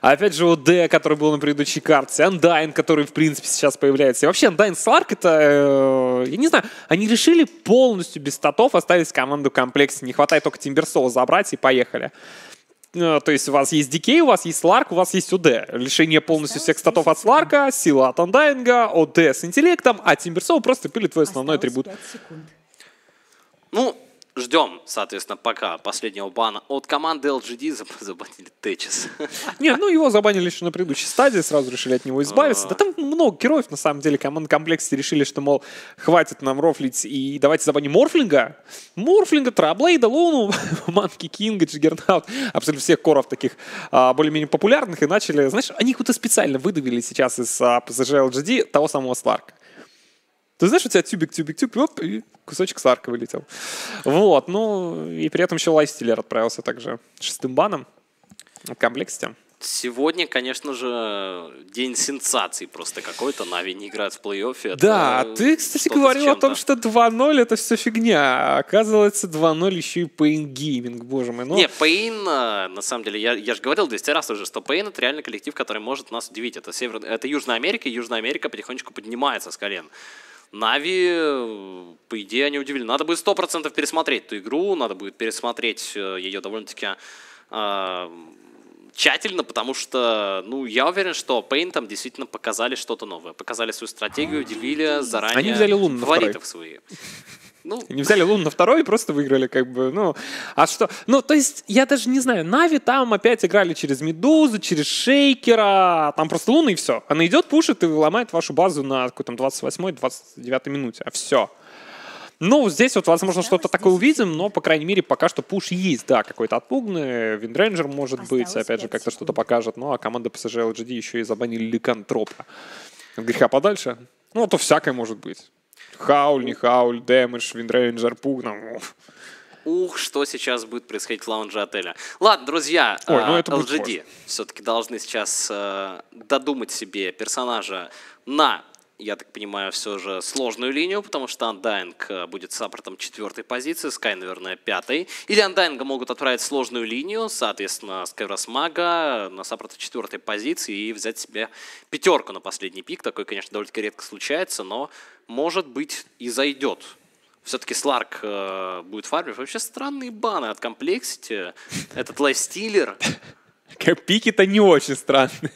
Опять же, ОД, который был на предыдущей карте, Undyne, который, в принципе, сейчас появляется. И вообще, Undyne Сларк, это, э, я не знаю, они решили полностью без статов оставить команду в комплекте. Не хватает только Тимберсола забрать и поехали. Э, То есть у вас есть Дикей, у вас есть Сларк, у вас есть ОД. Лишение полностью всех статов от Сларка, сила от Андайнга, ОД с интеллектом, а Тимберсол просто пилит твой основной атрибут. Ну, ждем, соответственно, пока последнего бана от команды LGD заб- забанили Течис. Нет, ну его забанили еще на предыдущей стадии, сразу решили от него избавиться. Да там много героев, на самом деле. Команда compLexity решили, что, мол, хватит нам рофлить и давайте забаним Морфлинга. Морфлинга, Террорблейда, Луну, Манки Кинга, Джиггернаут. Абсолютно всех коров таких а, более-менее популярных. И начали, знаешь, они куда специально выдавили сейчас из а, PSG LGD того самого Сларка. Ты знаешь, у тебя тюбик, тюбик, тюбик, оп, и кусочек Сларка вылетел. Вот, ну, и при этом еще Лайфстилер отправился также шестым баном в compLexity. Сегодня, конечно же, день сенсаций просто какой-то. Нави не играют в плей-оффе. Да, ты, кстати, говорил о том, что 2-0 это все фигня. А Оказывается, 2-0 еще и Pain Gaming, боже мой. Ну, Не, Pain, э, на самом деле, я, я же говорил 200 раз уже, что Pain это реально коллектив, который может нас удивить. Это, Север... это Южная Америка, и Южная Америка потихонечку поднимается с колен. Нави, по идее, они удивили. Надо будет 100% пересмотреть эту игру, надо будет пересмотреть э, ее довольно-таки э, тщательно, потому что, ну, я уверен, что Pain там действительно показали что-то новое. Показали свою стратегию, удивили заранее Они взяли Луну на фаворитов своих. Ну, Они взяли Лун на второй и просто выиграли, как бы, ну, а что? Ну, то есть, я даже не знаю, Нави там опять играли через Медузу, через Шейкера, там просто Луна и все. Она идет, пушит и ломает вашу базу на какой-то 28-29 минуте, а все. Ну, здесь вот, возможно, что-то такое увидим, но, по крайней мере, пока что пуш есть, да, какой-то отпугный, Виндрейнджер, может быть, опять же, как-то что-то покажет, ну, а команда PSG LGD еще и забанили Ликантропа. От греха подальше. Ну, а то всякое может быть. Хауль, не хауль, damage, Windranger, Пугну, Ух, что сейчас будет происходить в лаунже отеля. Ладно, друзья, Ой, ну а, это LGD все-таки должны сейчас э, додумать себе персонажа на, я так понимаю, все же сложную линию, потому что Андайнг э, будет саппортом четвертой позиции, Скай, наверное, пятой. Или Андайнга могут отправить сложную линию, соответственно, Скайрас Мага на саппорт четвертой позиции и взять себе пятерку на последний пик. Такое, конечно, довольно-таки редко случается, но, может быть, и зайдет. Все-таки Сларк э, будет фармить. Вообще странные баны от комплексити. Этот лайфстилер. Пики-то не очень странные.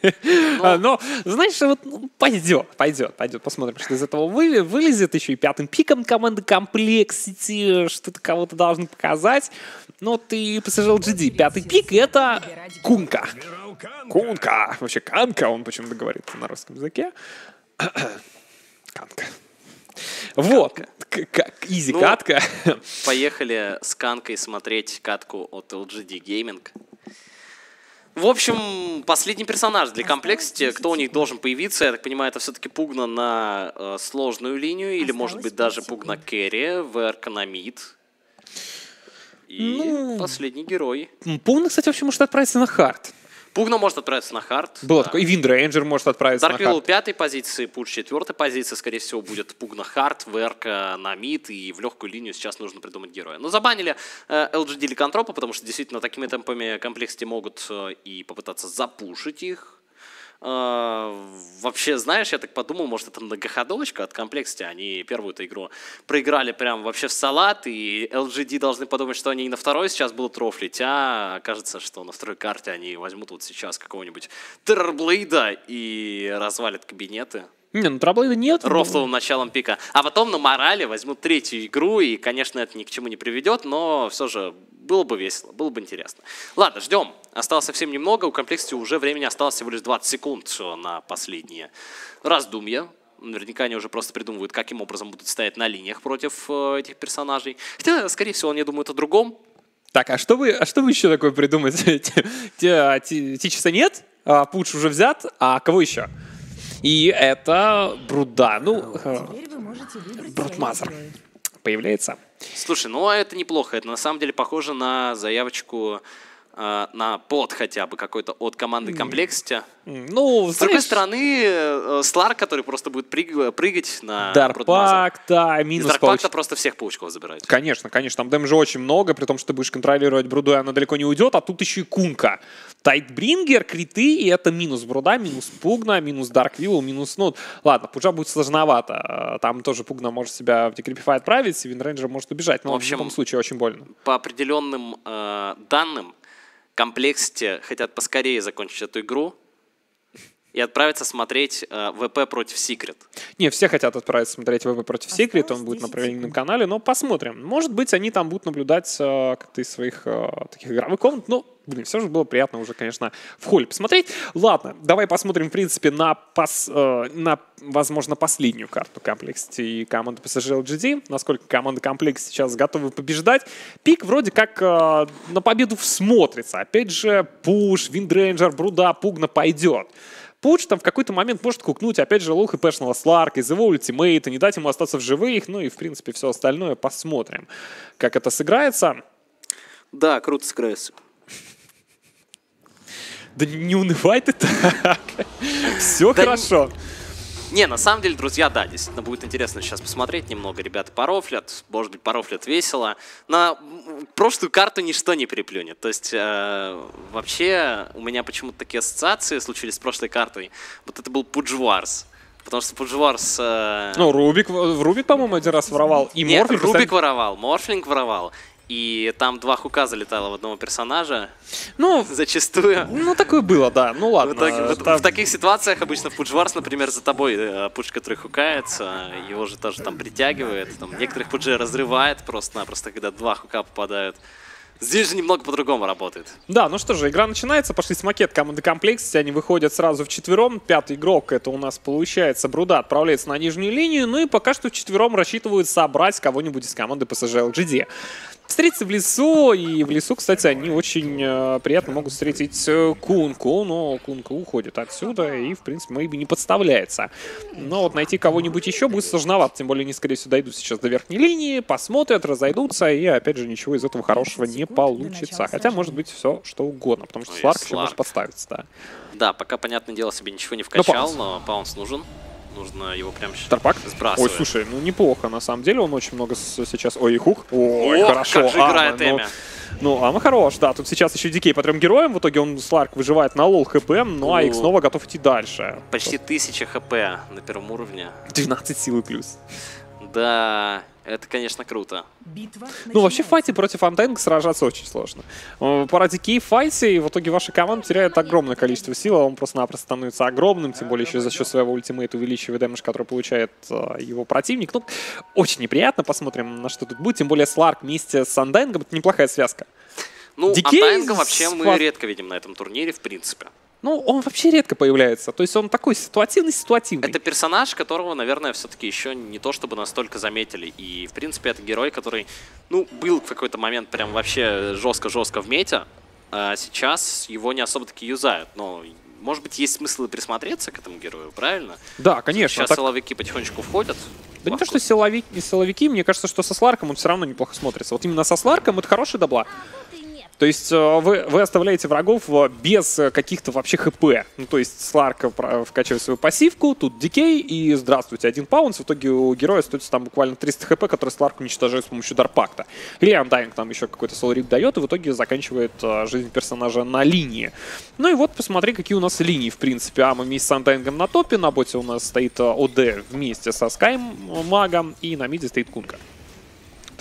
А, Но, знаешь, вот ну, пойдет, пойдет, пойдет. Посмотрим, что из этого вы- вылезет. Еще и пятым пиком команды Complexity что-то кого-то должны показать. Ну, вот и PSG LGD. Пятый пик — это Кунка. Кунка. Вообще Канка, он почему-то говорит на русском языке. Канка. Вот. Как easy Ну, катка. Поехали с Канкой смотреть катку от LGD Gaming. В общем, последний персонаж для Complexity. Кто у них должен появиться? Я так понимаю, это все-таки Пугна на э, сложную линию. Или, может быть, даже Пугна carry, ВР на mid. И Ну, последний герой. Пугна, кстати, вообще может отправиться на hard. Пугна может отправиться на hard. Было да. такое. И Windranger может отправиться на Dark Willow hard. пятой позиции, Пудж четвертой позиции, скорее всего, будет Пугна hard, ВРК на mid, и в легкую линию сейчас нужно придумать героя. Но забанили э, LGD Ликантропа, потому что действительно такими темпами Complexity могут э, и попытаться запушить их. Э, вообще, знаешь, я так подумал, может, это многоходовочка от Complexity. Они первую эту игру проиграли прям вообще в салат, и LGD должны подумать, что они и на второй сейчас будут рофлить, а окажется, что на второй карте они возьмут вот сейчас какого-нибудь Террорблейда и развалят кабинеты. Не, ну Траблейда нет. но- Рофловым началом пика. А потом на морали возьмут третью игру, и, конечно, это ни к чему не приведет, но все же было бы весело, было бы интересно. Ладно, ждем. Осталось совсем немного, у комплексити уже времени осталось всего лишь 20 секунд на последние раздумья. Наверняка они уже просто придумывают, каким образом будут стоять на линиях против э, этих персонажей. Хотя, скорее всего, они думают о другом. Так, а что вы, а что вы еще такое придумаете? Те- те- ти- Течиса нет, а Пудж уже взят, а кого еще? И это Бруда, ну, э, Теперь вы можете выбрать Broodmother своих героев. появляется. Слушай, ну а это неплохо. Это на самом деле похоже на заявочку э, на под хотя бы какой-то от команды Complexity. Ну, С другой знаешь, стороны, э, Сларк, который просто будет прыг- прыгать на. Dark Pact, да, Из минус Dark Pact а получится. просто всех паучков забирает. Конечно, конечно, там damage а очень много, при том, что ты будешь контролировать бруду, и она далеко не уйдет, а тут еще и кунка. Tidebringer, криты, и это минус бруда, минус пугна, минус Dark Willow, минус, ну, ладно, пуджа будет сложновато. Там тоже пугна может себя в Decrepify отправить, и Windranger может убежать, но В в, общем, любом случае очень больно. По определенным э, данным, Complexity хотят поскорее закончить эту игру и отправиться смотреть э, ВП против Секрет. Не, все хотят отправиться смотреть ВВ против Секрет, он будет на 10 проверенном канале, но посмотрим. Может быть, они там будут наблюдать э, как-то из своих э, таких игровых комнат, но, блин, все же было приятно уже, конечно, в холле посмотреть. Ладно, давай посмотрим, в принципе, на, пос, э, на возможно, последнюю карту Complexity и команды PSG LGD, насколько команда Complexity сейчас готова побеждать. Пик вроде как э, на победу смотрится. Опять же, Пудж, Windranger, Бруда, Пугна пойдет. Пудж там в какой-то момент может хукнуть, опять же, low хпшного Сларка из его ultimate а, не дать ему остаться в живых, ну и, в принципе, все остальное посмотрим, как это сыграется. Да, круто сыграется. Да не унывай ты так. Все хорошо. Не, на самом деле, друзья, да, действительно будет интересно сейчас посмотреть немного. Ребята порофлят, может быть, порофлят весело. На прошлую карту ничто не переплюнет. То есть, э, вообще, у меня почему-то такие ассоциации случились с прошлой картой. Вот это был Пуджварс. Потому что Пуджварс... э, Ну, Рубик, Рубик, по-моему, один раз воровал. И Нет, Морфлинг Рубик постоянно- воровал, Морфлинг воровал. И там два хука залетало в одного персонажа. Ну, Зачастую. ну, такое было, да. Ну, В, ладно. итоге, вот там- в таких ситуациях обычно Пуджварс, например, за тобой э, пудж, который хукается, его же тоже там притягивает. Там, некоторых пуджей разрывает просто-напросто, когда два хука попадают. Здесь же немного по-другому работает. Да, ну что же, игра начинается, пошли с макет команды Complexity, они выходят сразу в четвером, пятый игрок, это у нас получается Бруда, отправляется на нижнюю линию, ну и пока что в четвером рассчитывают собрать кого-нибудь из команды PSG LGD. Встретиться в лесу, и в лесу, кстати, они очень э, приятно могут встретить э, Кунку, но Кунка уходит отсюда и, в принципе, maybe не подставляется. Но вот найти кого-нибудь еще будет сложновато, тем более они, скорее всего, дойдут сейчас до верхней линии, посмотрят, разойдутся, и, опять же, ничего из этого хорошего не получится. Хотя, может быть, все что угодно, потому что Ну Сларк еще может подставиться, да. Да, пока, понятное дело, себе ничего не вкачал, Pounce. но Pounce нужен. Нужно его прям сейчас Dark Pact? сбрасывать. Ой, слушай, ну неплохо, на самом деле, он очень много сейчас... Ой, и хук. Ой, Ох, хорошо. как же Ама, играет ну. Ну, Ама хорош, да. Тут сейчас еще Decay по трем героям. В итоге он, Сларк, выживает на low хп, ну а их снова готов идти дальше. Почти 1000 хп на первом уровне. 12 силы плюс. Да, это, конечно, круто. Битва Ну, вообще в файте против Андайнг сражаться очень сложно. Э, Пора Дикей в файте, и в итоге ваша команда теряет огромное количество сил, а он просто-напросто становится огромным, тем более еще за счет своего ультимейта увеличивая дэмэдж, который получает э, его противник. Ну, очень неприятно, посмотрим, на что тут будет. Тем более Сларк вместе с Андайнгом, это неплохая связка. Ну, Дикей Антайнга вообще мы редко видим на этом турнире, в принципе. Ну, он вообще редко появляется. То есть он такой ситуативный-ситуативный. Это персонаж, которого, наверное, все-таки еще не то чтобы настолько заметили. И, в принципе, это герой, который, ну, был в какой-то момент прям вообще жестко-жестко в мете. А сейчас его не особо таки юзают. Но, может быть, есть смысл и присмотреться к этому герою, правильно? Да, конечно. Сейчас так- силовики потихонечку входят. Да не то, что силовики, не силовики, мне кажется, что со Сларком он все равно неплохо смотрится. Вот именно со Сларком это хороший дабла. То есть э, вы, вы оставляете врагов э, без э, каких-то вообще хп. Ну, то есть Сларк вкачивает свою пассивку, тут дикей, и здравствуйте, один паунс. В итоге у героя остается там буквально 300 хп, который Сларк уничтожает с помощью дарпакта. Или Андайнг там еще какой-то Soul Rip дает, и в итоге заканчивает жизнь персонажа на линии. Ну и вот посмотри, какие у нас линии, в принципе. Ама вместе с Андайнгом на топе, на боте у нас стоит ОД вместе со Скаймагом, и на миде стоит Кунка.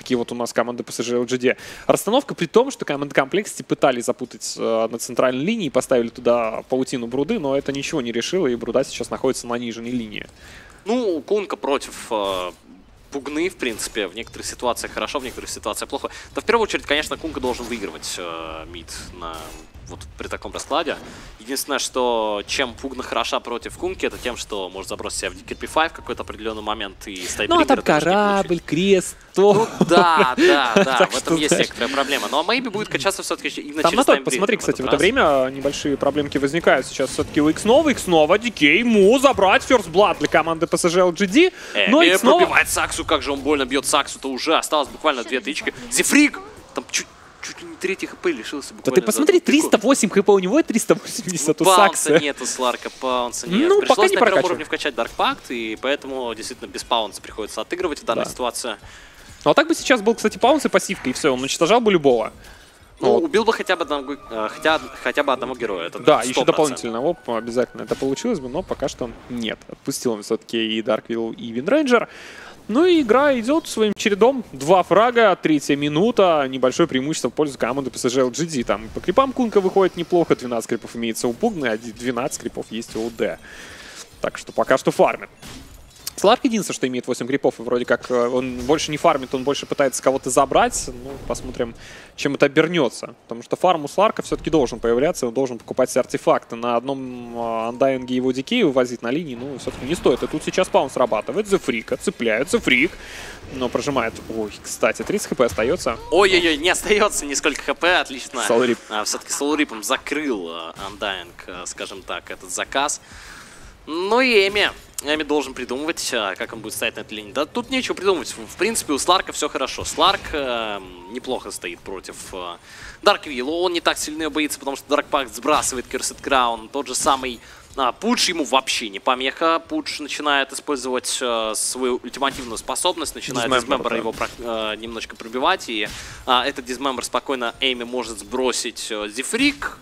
Такие вот у нас команды PSG LGD. Расстановка при том, что команды Complexity пытались запутать э, на центральной линии, поставили туда паутину Бруды, но это ничего не решило, и Бруда сейчас находится на нижней линии. Ну, Кунка против э, Пугны, в принципе, в некоторых ситуациях хорошо, в некоторых ситуациях плохо. Да, в первую очередь, конечно, Кунка должен выигрывать э, мид на, вот, при таком раскладе. Единственное, что чем Пугна хороша против Кунки, это тем, что может забросить себя в DKP5 в какой-то определенный момент и стоит Ну а там корабль, крест, то... Да, да, да, Так в этом есть некоторая проблема. Но Мэйби будет качаться все-таки именно Там через таймфризм посмотри, кстати, в это время небольшие проблемки возникают. Сейчас все-таки у X снова, X снова, Дикей, Му, забрать First Blood для команды PSG LGD. Но Эми X снова... пробивает Саксу, как же он больно бьет Саксу-то уже. Осталось буквально две тычки. Зефрик! Там чуть... чуть ли не третий хп лишился Да буквально. ты за посмотри, одну пику. 308 хп у него и 380 у Паунса Сакса. нет у Сларка, паунса нет. Ну, Пришлось пока не на первом уровне вкачать Dark Pact, и поэтому действительно без паунса приходится отыгрывать в данной Да. ситуации. Ну а так бы сейчас был, кстати, паунс и пассивка, и все, он уничтожал бы любого. Ну, Вот. убил бы хотя бы одного, э, хотя, хотя бы одного героя. Это Да, 100%. еще дополнительно оп, обязательно это получилось бы, но пока что нет. Отпустил он все-таки и Dark Willow, и Windranger. Ну и игра идет своим чередом. Два фрага, третья минута, небольшое преимущество в пользу команды PSG LGD. Там по крипам Кунка выходит неплохо, 12 крипов имеется у Пугны, а 12 крипов есть у ОД. Так что пока что фармит. Сларк единственное, что имеет 8 крипов, и вроде как э, он больше не фармит, он больше пытается кого-то забрать. Ну, посмотрим, чем это обернется. Потому что фарм у Сларка все-таки должен появляться, он должен покупать все артефакты. На одном э, андайинге его дикей вывозить на линии, ну, все-таки не стоит. И тут сейчас паун срабатывает, за фрика, цепляется фрик, но прожимает. Ой, кстати, 30 хп остается. Ой-ой-ой, не остается нисколько хп, отлично. Soul Rip. Все-таки Rip'ом закрыл э, Undying, э, скажем так, этот заказ. Ну и Эми. Эми должен придумывать, э, как он будет стоять на этой линии. Да тут нечего придумывать. В принципе, у Сларка все хорошо. Сларк э, неплохо стоит против э, Дарквилла. Он не так сильно ее боится, потому что Dark Pact сбрасывает Cursed Crown. Тот же самый а, Пудж ему вообще не помеха. Пудж начинает использовать э, свою ультимативную способность, начинает дизмембера да. его про- э, немножечко пробивать, и а, этот дизмембер спокойно Эйми может сбросить э, Зифрик.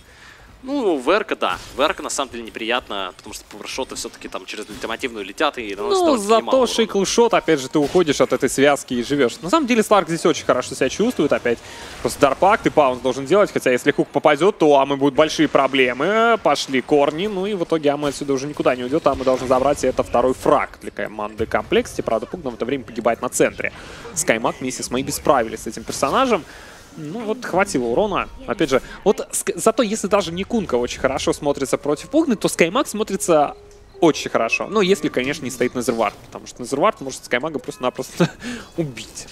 Ну, Верка, да. Верка на самом деле неприятно, потому что поворшоты все-таки там через ультимативную летят и наносят Ну, зато Shackleshot, опять же, ты уходишь от этой связки и живешь. На самом деле, Сларк здесь очень хорошо себя чувствует опять. Просто Dark Pact и Pounce должен делать, хотя если Хук попадет, то у Амы будут большие проблемы. Пошли корни, ну и в итоге Ама отсюда уже никуда не уйдет. Ама должен забрать, и это второй фраг для команды Complexity. Правда, Пугна в это время погибает на центре. Скаймак вместе с Мэйби справились с этим персонажем. Ну вот хватило урона. Опять же, вот зато если даже не Кунка очень хорошо смотрится против Пугны, то Скаймак смотрится очень хорошо. Ну, если, конечно, не стоит Незервард, потому что Незервард может Скаймага просто-напросто убить.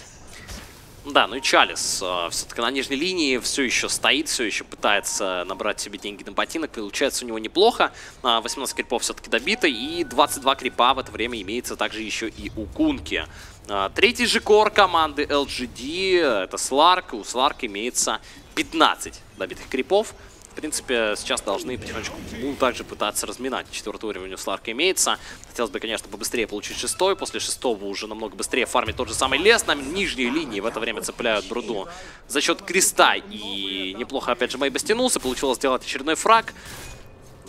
Да, ну и Чалис все-таки на нижней линии все еще стоит, все еще пытается набрать себе деньги на ботинок. Получается у него неплохо. А, 18 крипов все-таки добито. И 22 крипа в это время имеется также еще и у Кунки. А, Третий же кор команды LGD, это Сларк. У Сларка имеется 15 добитых крипов. В принципе, сейчас должны потихонечку ну, также пытаться разминать. Четвертый уровень у Сларка имеется. Хотелось бы, конечно, побыстрее получить шестой. После шестого уже намного быстрее фармить тот же самый лес. На нижней линии в это время цепляют Бруду за счет креста. И неплохо, опять же, Мэйба стянулся. Получилось сделать очередной фраг.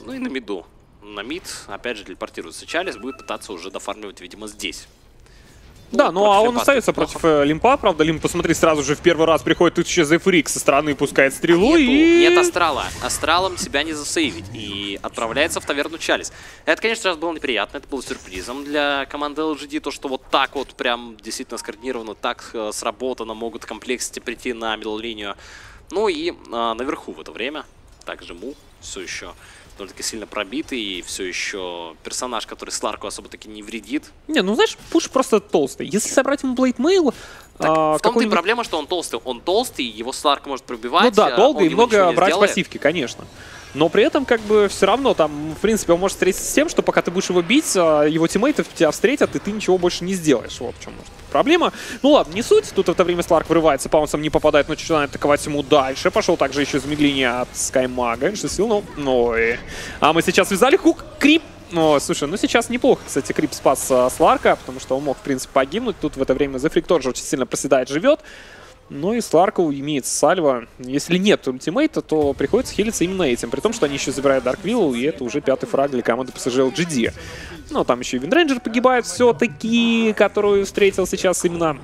Ну и на миду. На мид, опять же, телепортируется Чалис. Будет пытаться уже дофармливать, видимо, здесь. Да, ну против а он Лимпа остается против э, Лимпа, правда. Лимп, посмотри, сразу же в первый раз приходит тут еще Зефрик со стороны, пускает стрелу Нету, и... Нет астрала. Астралом себя не засейвить. И отправляется в таверну Чалис. Это, конечно, раз было неприятно. Это было сюрпризом для команды LGD. То, что вот так вот прям действительно скоординировано, так э, сработано, могут Complexity прийти на middle-линию. Ну и а, наверху в это время также Му все еще довольно-таки сильно пробитый. И все еще персонаж, который Сларку особо-таки не вредит. Не, ну знаешь, Пудж просто толстый. Если собрать ему Blade Mail, Так, а, в том-то и проблема, что он толстый. Он толстый, его Сларк может пробивать. Ну да, а долго и много брать сделает. пассивки, конечно. Но при этом, как бы, все равно там, в принципе, он может встретиться с тем, что пока ты будешь его бить, а, его тиммейты тебя встретят, и ты ничего больше не сделаешь. Вот в чем может быть проблема. Ну ладно, не суть. Тут в это время Сларк вырывается, паунсом не попадает, но начинает атаковать ему дальше. Пошел также еще замедление от Скаймага. Сил, ну, ну и... А мы сейчас связали хук, крип. О, слушай, ну сейчас неплохо, кстати, Крип спас а, Сларка, потому что он мог, в принципе, погибнуть. Тут в это время Зефрик тоже очень сильно проседает, живет. Ну и Сларку имеет сальва. Если нет ультимейта, то приходится хилиться именно этим. При том, что они еще забирают Дарк Виллоу, и это уже пятый фраг для команды PSG LGD. Ну, там еще и Виндрейнджер погибает все-таки, которую встретил сейчас именно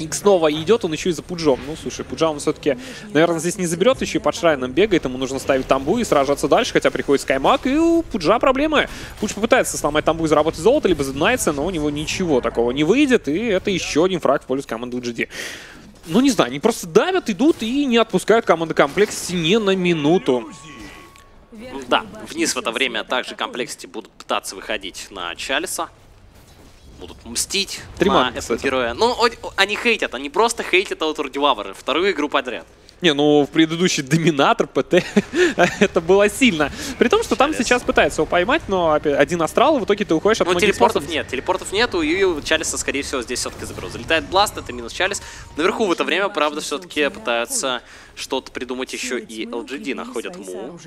Xnova, идет, он еще и за Пуджом. Ну, слушай, Пуджа он все-таки, наверное, здесь не заберет, еще и под шрайном бегает, ему нужно ставить томбу и сражаться дальше, хотя приходит Скаймаг, и у Пуджа проблемы. Пудж попытается сломать томбу и заработать золото, либо заденаится, но у него ничего такого не выйдет, и это еще один фраг в пользу команды LGD. Ну, не знаю, они просто давят, идут и не отпускают команды комплексе ни на минуту. Да, вниз в это время также комплексити будут пытаться выходить на Чалиса. Будут мстить Три на этого героя. Ну, они хейтят, они просто хейтят Аутурдивавры. Вторую игру подряд. Не, ну в предыдущий Доминатор ПТ это было сильно. При том, что там сейчас пытаются его поймать, но один астрал, и в итоге ты уходишь от Ну, телепортов нет, телепортов нету, и у Чалиса, скорее всего, здесь все-таки заберут. Залетает Бласт, это минус Чалис. Наверху в это время, правда, все-таки пытаются что-то придумать еще и LGD находят Му.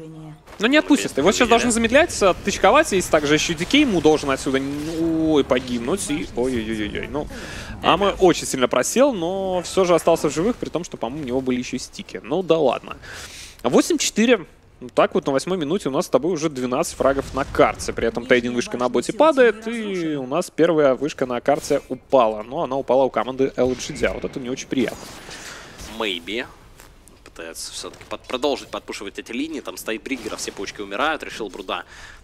Ну не отпустит. Его сейчас должны замедлять, отычковать, и также еще Дикей Му должен отсюда ой, погибнуть. И ой-ой-ой-ой. Ну, Ама очень сильно просел, но все же остался в живых, при том, что, по-моему, у него были еще стики. Ну да ладно. 8-4. Ну, так вот на восьмой минуте у нас с тобой уже 12 фрагов на карте. При этом Т1 вышка на боте падает, и у нас первая вышка на карте упала. Но она упала у команды LGD. А вот это не очень приятно. Maybe пытается все-таки продолжить подпушивать эти линии. Там стоит Тайдбрингер, все паучки умирают. Решил Бруда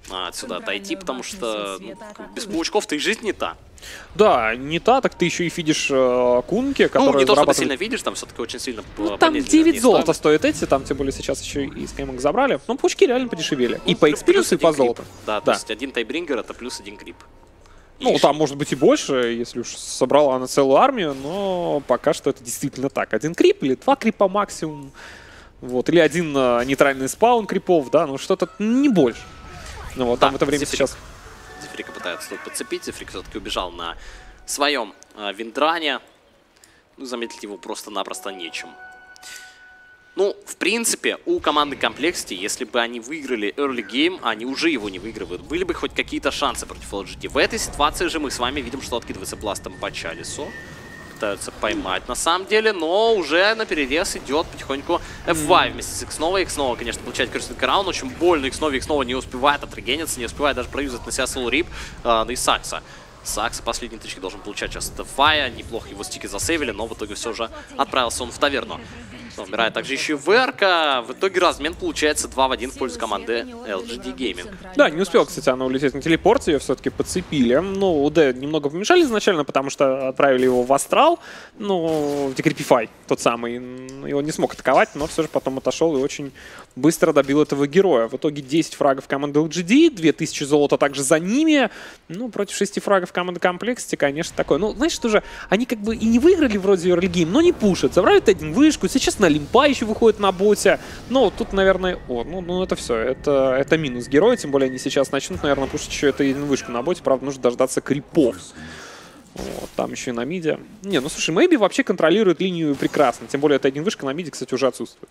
а, отсюда отойти, потому что ну, без паучков-то и жизнь не та. Да, не та, так ты еще и фидишь э, Кунки, который Ну, не то, что ты сильно видишь, там все-таки очень сильно Ну, там понизили 9 они золота стоят эти, там тем более сейчас еще и скаймаг забрали. Ну, паучки реально подешевели. И Ну, по плюс экспириенсу, и по золоту. Да, то Да. есть один тайдбрингер это плюс один крип. Ну, там может быть и больше, если уж собрала она целую армию, но пока что это действительно так. Один крип или два крипа максимум. Вот. Или один э, нейтральный спаун крипов, да, ну что-то не больше. Ну вот, там Да, в это время Зефирик. сейчас... Зефрика пытается тут подцепить. Зефрик все-таки убежал на своем э, виндране. Ну, заметить его просто-напросто нечем. Ну, в принципе, у команды Complexity, если бы они выиграли early game, они уже его не выигрывают, были бы хоть какие-то шансы против LGD. В этой ситуации же мы с вами видим, что откидывается бластом по Чалису. Пытаются поймать на самом деле, но уже на перерез идет потихоньку FY вместе с Икснова. Икснова, конечно, получает Крестный Краун, очень больно Икснова. Икснова не успевает отрегениться, не успевает даже проюзать на себя Soul Rip, а, ну и Сакса. Сакса последние тычки должен получать сейчас от неплохо его стики засейвили, но в итоге все же отправился он в таверну. Но Умирает также еще и Верка. В итоге размен получается 2 в 1 в пользу команды LGD Gaming. Да, не успела, кстати, она улететь на телепорте, ее все-таки подцепили. Ну, УД немного помешали изначально, потому что отправили его в Астрал, ну, в Decrepify, тот самый. Он не смог атаковать, но все же потом отошел и очень быстро добил этого героя. В итоге 10 фрагов команды LGD, 2000 золота также за ними. Ну, против 6 фрагов команды Complexity, конечно, такое. Ну, знаешь, что же, они как бы и не выиграли вроде early game, но не пушат. Забрали один вышку, сейчас на лимпа еще выходит на боте. Ну, тут, наверное, о, ну, ну это все, это, это минус героя, тем более они сейчас начнут, наверное, пушить еще это вышку на боте, правда, нужно дождаться крипов. Вот, там еще и на миде. Не, ну слушай, Maybe вообще контролирует линию прекрасно. Тем более, это один вышка на миде, кстати, уже отсутствует.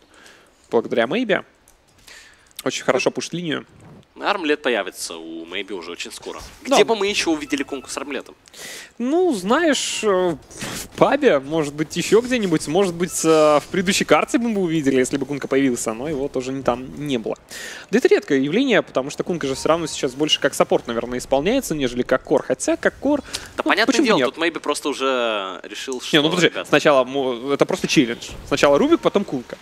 Благодаря Maybe. Очень хорошо пушит линию. Армлет появится у Maybe уже очень скоро. Да. Где бы мы еще увидели кунку с армлетом? Ну, знаешь, э, паб е, может быть, еще где-нибудь, может быть, э, в предыдущей карте мы бы увидели, если бы Кунка появился, но его тоже не там не было. Да это редкое явление, потому что Кунка же все равно сейчас больше как саппорт, наверное, исполняется, нежели как кор. Хотя как кор... Да, ну, понятное дело, нет? тут Мэйби просто уже решил, что... Не, ну подожди, ребят, сначала это просто челлендж. Сначала Рубик, потом Кунка.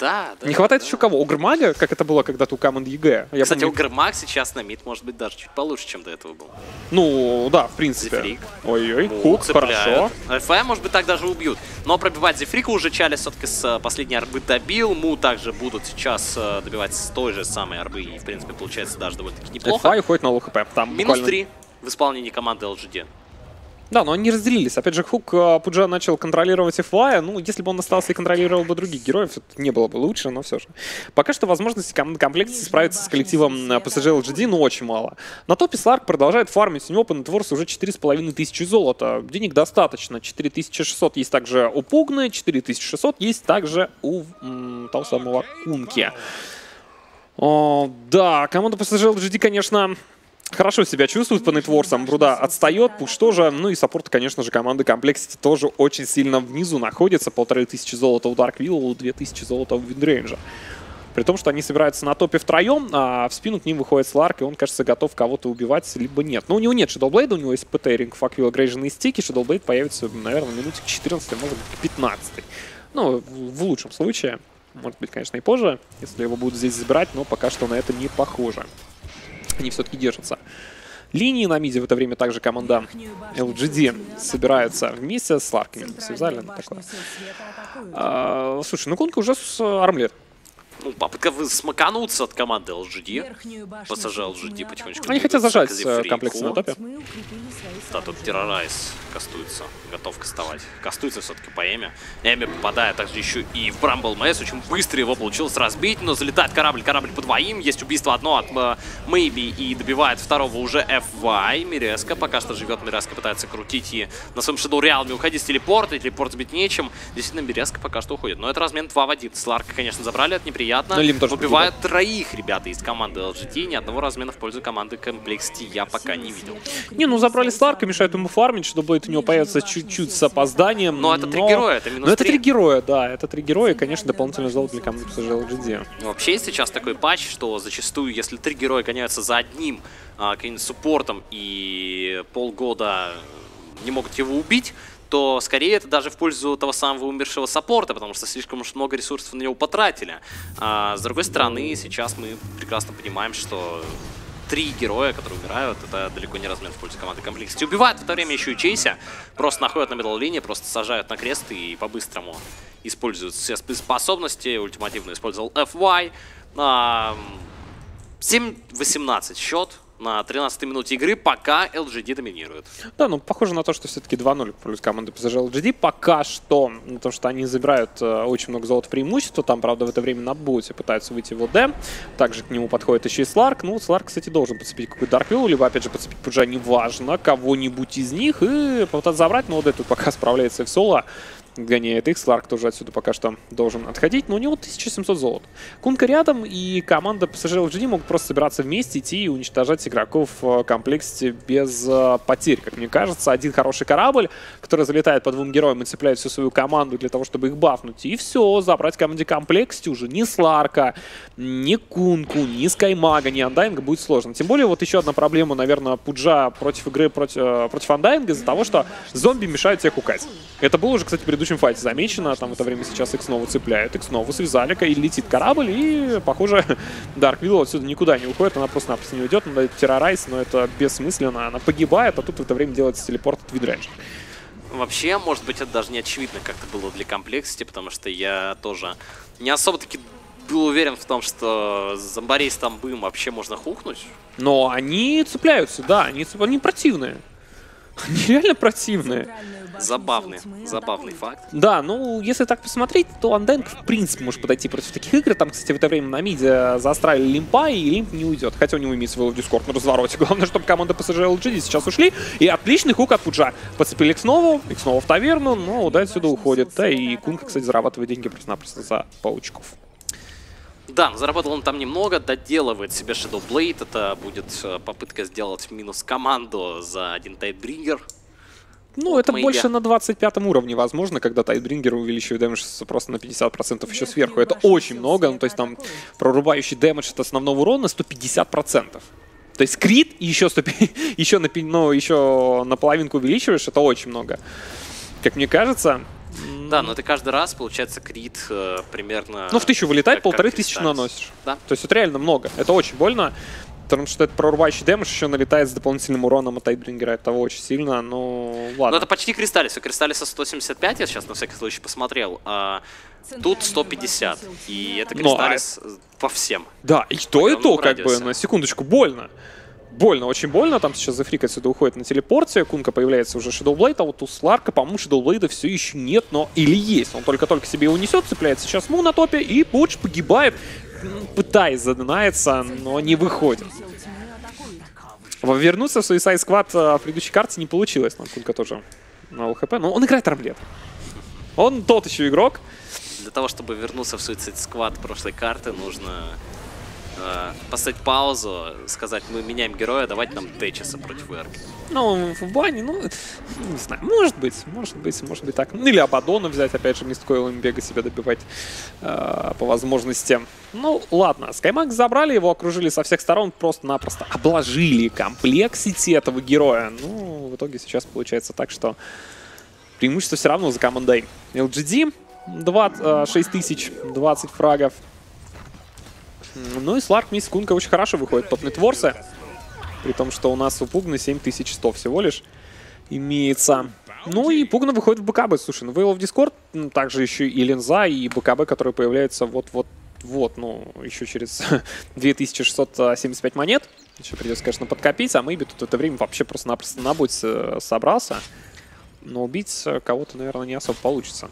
Да, да. Не хватает да. еще кого? Огрмага, как это было когда-то у команд ЕГЭ. Я Кстати, помню- Угрмак сейчас на мид может быть даже чуть получше, чем до этого был. Ну, да, в принципе. Зефрик. Ой-ой, хук, хорошо. ФМ, может быть, так даже убьют. Но пробивать Зефрика уже Чали все-таки с э, последней арбы добил. Му также будут сейчас э, добивать с той же самой арбы. И, в принципе, получается даже довольно-таки неплохо. FY уходит на low хп. Там Минус буквально- 3 в исполнении команды LGD. Да, но они разделились. Опять же, Хук э, Пуджа начал контролировать FY. Ну, если бы он остался и контролировал бы других героев, это не было бы лучше, но все же. Пока что возможности команды compLexity справиться с коллективом PSG LGD, ну, очень мало. На топе Сларк продолжает фармить. У него по нетворсу уже 4,5 тысячи золота. Денег достаточно. 4600 есть также у Пугны, 4600 есть также у м, того самого Кунки. О, да, команда PSG LGD, конечно, хорошо себя чувствует по нетворсам. Бруда отстает, Пудж тоже. Ну и саппорт, конечно же, команды Complexity тоже очень сильно внизу находится. Полторы тысячи золота у Willow, две тысячи золота у Виндрейнджер. При том, что они собираются на топе втроем, а в спину к ним выходит Сларк, и он, кажется, готов кого-то убивать, либо нет. Но у него нет Shadowblade, у него есть ПТ, Ринг, Аквила, Рейдж и стики. Shadowblade появится, наверное, минуте к 14, может быть, к 15. Ну, в лучшем случае. Может быть, конечно, и позже, если его будут здесь забирать, но пока что на это не похоже. Они все-таки держатся. Линии на миде в это время также команда LGD собирается вместе с Ларками. Связали на такое. А, слушай, ну Кунка уже с э, армлет. Ну, попытка смакануться от команды LGD. ПСЖ LGD потихонечку. Они хотят зажать э, Зефрику. комплексы на топе. Да, тут террорайз кастуется, готов кастовать. Кастуется все-таки по Эми. Эми попадает также еще и в Брамбл Мэйс. Очень быстро его получилось разбить, но залетает корабль, корабль по двоим. Есть убийство одно от э, Мэйби и добивает второго уже FY. Миреска пока что живет. Миреска пытается крутить и на своем Shadow Realm уходить с телепорта. И телепорт сбить нечем. Действительно, Миреска пока что уходит. Но это размен 2 в 1. Сларка, конечно, забрали, это неприятно. Но Лим тоже Убивают троих ребята из команды LGT. Ни одного размена в пользу команды Complexity я пока не видел. Не, ну забрали Сларка, мешают ему фармить, что будет у него появится чуть-чуть с опозданием. Но это три героя, это минус Но это три. героя, да, это три героя, и, конечно, дополнительное золото для команды LGD. Ну, Вообще есть сейчас такой патч, что зачастую, если три героя гоняются за одним а, каким-нибудь суппортом и полгода не могут его убить, то скорее это даже в пользу того самого умершего саппорта, потому что слишком уж много ресурсов на него потратили. А, с другой стороны, сейчас мы прекрасно понимаем, что три героя, которые умирают, это далеко не размен в пользу команды комплексити. Убивают в это время еще и Чейся, просто находят на медал линии, просто сажают на крест и по-быстрому используют все способности. Ультимативно использовал FY. А, 7-18 счет на 13 минуте игры, пока LGD доминирует. Да, ну похоже на то, что все-таки 2-0 плюс команды PSG LGD. Пока что, потому что они забирают э, очень много золота преимущества. Там, правда, в это время на боте пытаются выйти в ОД. Также к нему подходит еще и Сларк. Ну, Сларк, кстати, должен подцепить какой-то Дарк Виллоу, либо, опять же, подцепить Пуджа, неважно, кого-нибудь из них, и попытаться забрать. Но ОД тут пока справляется в соло. Гоняет их, Сларк тоже отсюда пока что должен отходить, но у него 1700 золот. Кунка рядом, и команда PSG LGD могут просто собираться вместе, идти и уничтожать игроков compLexity без э, потерь. Как мне кажется, один хороший корабль, который залетает по двум героям и цепляет всю свою команду для того, чтобы их бафнуть. И все, забрать команде compLexity уже ни Сларка, ни Кунку, ни Скаймага, ни Андаинга будет сложно. Тем более, вот еще одна проблема, наверное, Пуджа против игры против, э, против Андаинга из-за того, что зомби мешают тебе хукать. Это было уже, кстати, в предыдущем файте замечено. Там в это время сейчас их снова цепляют, их снова связали, и летит корабль, и, похоже, Дарк Виллоу отсюда никуда не уходит, она просто-напросто не уйдет, надо террорайз, но это бессмысленно, она погибает, а тут в это время делается телепорт от Виндрейнджер. Вообще, может быть, это даже не очевидно как-то было для compLexity, потому что я тоже не особо-таки был уверен в том, что зомбарей с томбы вообще можно хукнуть. Но они цепляются, да, они, цеп- они противные. Они реально противные. Забавный, забавный факт. Да, ну, если так посмотреть, то Андаинг в принципе может подойти против таких игр. Там, кстати, в это время на миде заастралили Limmp'а, и Limmp не уйдет. Хотя у него имеется вейл оф дискорд на развороте. Главное, чтобы команда PSG LGD сейчас ушли. И отличный хук от Пуджа. Подцепили Xnova, Xnova в таверну, но да, отсюда уходит. Да, и Кунка, кстати, зарабатывает деньги просто-напросто за паучков. Да, но заработал он там немного, доделывает себе Shadow Blade. Это будет э, попытка сделать минус команду за один Тайдбрингер. Ну, это Maybe. больше на 25 уровне возможно, когда Тайдбрингер увеличивает damage просто на 50% еще сверху. Это очень много, ну, то есть там прорубающий damage от основного урона 150%. То есть крит и еще, 100, еще, на, ну, еще на половинку увеличиваешь, это очень много. Как мне кажется, Да, но ты каждый раз, получается, крит э, примерно... ну в тысячу вылетает, как- как полторы тысячи Кристаллис. наносишь. Да. То есть это реально много. Это очень больно. Потому что это прорубающий damage еще налетает с дополнительным уроном от Тайдбрингера. Это очень сильно, ну ладно. Ну, это почти Кристаллис. У Кристаллиса 175, я сейчас на всякий случай посмотрел. А тут 150. И это а Кристаллис э, по всем. Да, и то, и то, как бы, радиусе. на секундочку, больно. Больно, очень больно. Там сейчас Zfreek отсюда уходит на телепорте. Кунка появляется уже Shadowblade, а вот у Сларка, по-моему, Shadowblade все еще нет, но или есть. Он только-только себе его несет, цепляет сейчас Moo на топе, и Пудж погибает, пытаясь задонается, но не выходит. Вернуться в Suicide Squad э, в предыдущей карте не получилось. Там Кунка тоже на ЛХП, но он играет армлет. Он тот еще игрок. Для того, чтобы вернуться в Suicide Squad прошлой карты, нужно э, поставить паузу, сказать, мы меняем героя, давайте нам Течеса против Верки. Ну, в бане, ну, не знаю, может быть, может быть, может быть так. Ну, Или Абадона взять, опять же, им бега себя добивать э, по возможности. Ну, ладно, Скаймаг забрали, его окружили со всех сторон, просто-напросто обложили Complexity этого героя. Ну, в итоге сейчас получается так, что преимущество все равно за командой LGD. 20, э, 6 тысяч, 20 фрагов. Ну и Сларк вместе с Кункой очень хорошо выходит топ нетворсы. При том, что у нас у Пугна 7100 всего лишь имеется. Ну и Пугна выходит в БКБ. Слушай, ну Veil of Discord, м, также еще и Ленза, и БКБ, который появляется вот-вот вот, ну, еще через 2675 монет. Еще придется, конечно, подкопить, а Мэйби тут в это время вообще просто-напросто на бой собрался. Но убить кого-то, наверное, не особо получится.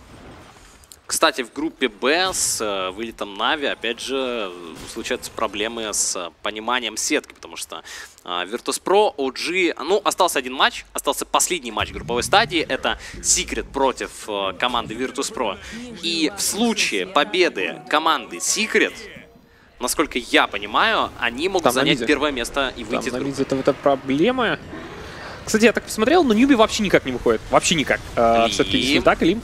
Кстати, в группе Б с э, вылетом Нави, опять же, случаются проблемы с пониманием сетки, потому что э, Virtus.pro, OG, ну, остался один матч, остался последний матч групповой стадии, это Secret против э, команды Virtus.pro. И в случае победы команды Secret, насколько я понимаю, они могут Там занять первое место и выйти Там на миде это, это проблема. Кстати, я так посмотрел, но Ньюби вообще никак не выходит. Вообще никак. Все-таки так, Лим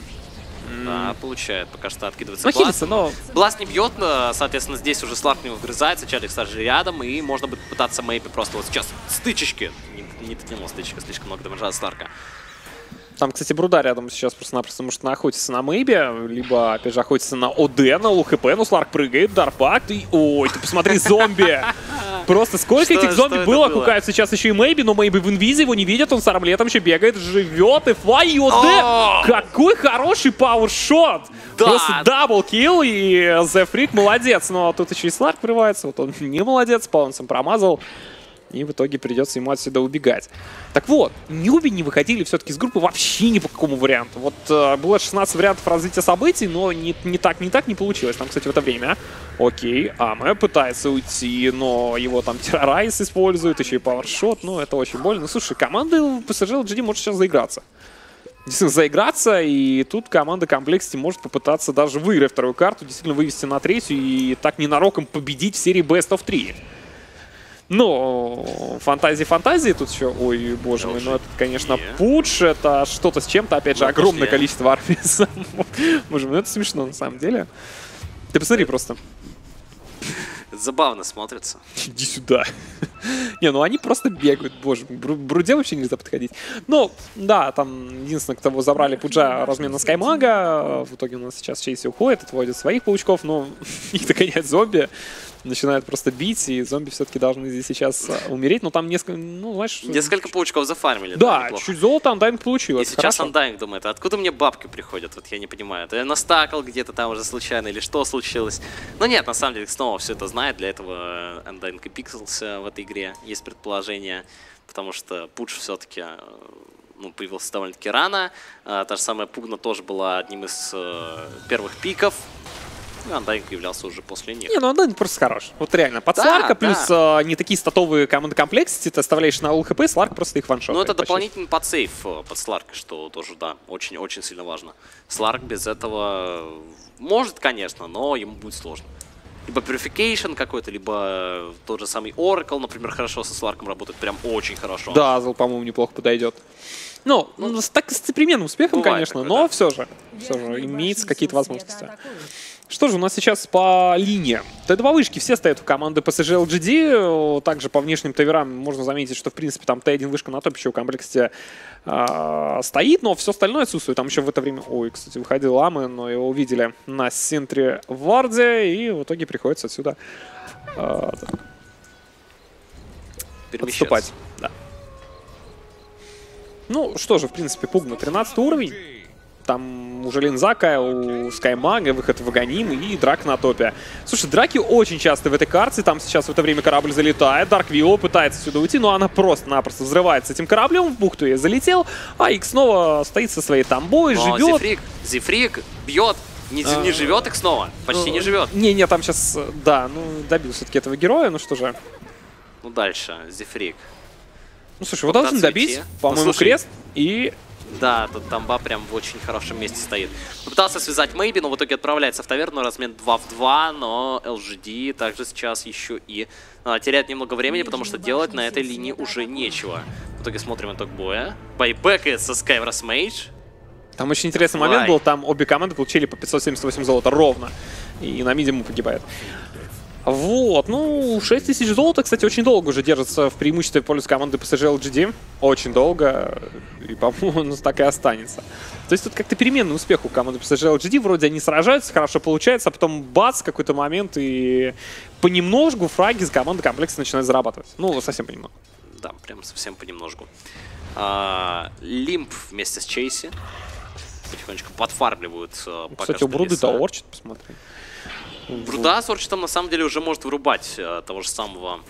Да, получает, пока что откидывается Ну, Бласт. хилится, но Бласт не бьет, но, соответственно, здесь уже Сларк не вгрызается, Чарлик также рядом, и можно будет пытаться Мэйпи просто вот сейчас стычечки. Не, не дотянул стычка, слишком много дамажа от Сларка. Там, кстати, Бруда рядом сейчас просто-напросто может охотиться на Мэйбе, либо, опять же, охотиться на ОД, на low HP, но Сларк прыгает, Dark Pact, и... Ой, ты посмотри, зомби! Просто сколько Что- этих зомби было, было? хукают сейчас еще и Мэйби, но Мэйби в инвизе его не видит, он с армлетом еще бегает, живет, и флай! Какой хороший powershot! Да. Просто double-kill, и The Freak молодец, но тут еще и Сларк врывается, вот он не молодец, Паунсом промазал. И в итоге придется ему отсюда убегать. Так вот, Ньюби не выходили все-таки из группы вообще ни по какому варианту. Вот э, было 16 вариантов развития событий, но не, не так, не так не получилось. Там, кстати, в это время, окей, Аме пытается уйти, но его там террорайз использует, еще и пауэршот, ну это очень больно. Слушай, команда PSG LGD может сейчас заиграться. Действительно, заиграться, и тут команда Complexity может попытаться даже выиграть вторую карту, действительно вывести на третью и так ненароком победить в серии Best of 3. Ну, фантазии фантазии тут еще, ой, боже мой, ну это, конечно, Не. пудж, это что-то с чем-то, опять же, Ну, огромное количество армии. Боже мой, ну это смешно на самом деле. Ты посмотри просто. Забавно смотрится. Иди сюда. Не, ну они просто бегают, боже Бруде вообще нельзя подходить. Ну, да, там единственное, кто забрали Пуджа размен на Скаймага. В итоге у нас сейчас Чейси уходит, отводит своих паучков, но их догоняют зомби. Начинают просто бить, и зомби все-таки должны здесь сейчас а, умереть. Но там несколько, ну, знаешь... Несколько паучков зафармили. Да, неплохо. чуть золото Андайн И получилось. сейчас Хорошо. Undying думает, «А откуда мне бабки приходят? Вот я не понимаю. Это я настакал где-то там уже случайно или что случилось? Но нет, на самом деле снова все это знает. Для этого э, Undying и пикселся в этой игре. Есть предположение. Потому что Пудж все-таки ну, появился довольно-таки рано. А, та же самая Пугна тоже была одним из э, первых пиков. И Undying появлялся уже после них. Не, ну Undying просто хорош. Вот реально. Под Да, Сларка, да. плюс а, не такие статовые команды Complexity, ты оставляешь на low HP, Сларк просто их ваншот. Ну, это дополнительный подсейв э, под Сларка, что тоже, да, очень-очень сильно важно. Сларк без этого э, может, конечно, но ему будет сложно. Либо Purification какой-то, либо э, тот же самый Oracle, например, хорошо со Сларком работает, прям очень хорошо. Да, Dazzle, по-моему, неплохо подойдет. Ну, ну, с так с переменным успехом, конечно, такое, но да. все же, все же имеется какие-то возможности. Что же, у нас сейчас по линии. Т2 вышки все стоят у команды PSG LGD. Также по внешним таверам можно заметить, что, в принципе, там Т1 вышка на топе еще у комплекте а, стоит, но все остальное отсутствует. Там еще в это время... Ой, кстати, выходил Ламы, но его увидели на центре Варде, и в итоге приходится отсюда Перемещаться. отступать. Да. Ну, что же, в принципе, Пугна 13 уровень. Там уже Линзака, у Скаймага, выход в Аганим и драк на топе. Слушай, драки очень часто в этой карте. Там сейчас в это время корабль залетает. Дарк Вилла пытается сюда уйти, но она просто-напросто взрывается этим кораблем. В бухту я залетел, а Икс снова стоит со своей тамбой, Но живет. Зефрик, Зефрик бьет, не, А. не живет их снова, почти не живет. Не-не, там сейчас, да, ну, добил все-таки этого героя, ну что же. Ну дальше, Зефрик. Ну, слушай, его должны Пытаться добить, по-моему, Ну, крест, и Да, тут тамба прям в очень хорошем месте стоит. Попытался связать Мэйби, но в итоге отправляется в таверну, размен 2 в 2, но LGD также сейчас еще и а, теряет немного времени, потому что делать на этой линии уже нечего. В итоге смотрим итог боя. Байбекается Skywars Mage. Там очень интересный Давай. момент был, там обе команды получили по 578 золота ровно. И на миде ему погибает. Вот, ну, 6 тысяч золота, кстати, очень долго уже держится в преимуществе в пользу команды PSG LGD. Очень долго, и, по-моему, он так и останется. То есть тут как-то переменный успех у команды PSG LGD. Вроде они сражаются, хорошо получается, а потом бац, какой-то момент, и понемножку фраги с команды комплекса начинают зарабатывать. Ну, совсем понемногу. Да, прям совсем понемножку. А, Лимп вместе с Чейси потихонечку подфармливают. а, пока Кстати, у Бруды-то орчит, посмотри. Бруда с Орчетом на самом деле уже может вырубать э, того же самого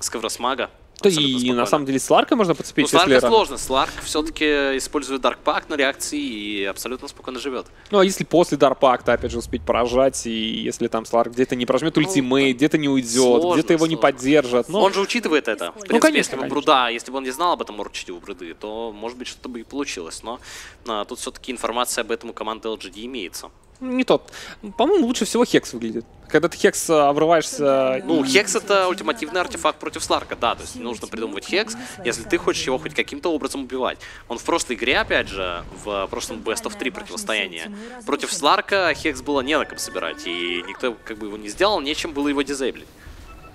Скавросмага. Да и на спокойно. самом деле Сларка можно Ну, подцепить, Сларка если... рано. сложно. Сларк все-таки использует Pack на реакции и абсолютно спокойно живет. Ну, а если после Дарпакта, опять же, успеть поражать, и если там Сларк где-то не прожмет ультимейт, где-то не уйдет, Ну, где-то его не сложно. поддержат. Ну, Он же учитывает это. В принципе, конечно, если бы. Бруда, если бы он не знал об этом Орчете у Бруды, то, может быть, что-то бы и получилось. Но а, тут все-таки информация об этом у команды LGD имеется. Не тот. По-моему, лучше всего Hex выглядит. Когда ты Hex а, врываешься... Ну, Hex это ультимативный артефакт против Сларка, да, то есть нужно придумывать Hex, если ты хочешь его хоть каким-то образом убивать. Он в прошлой игре, опять же, в прошлом Best of 3 противостоянии, против Сларка Hex было не на ком собирать, и никто как бы его не сделал, нечем было его дизейблить.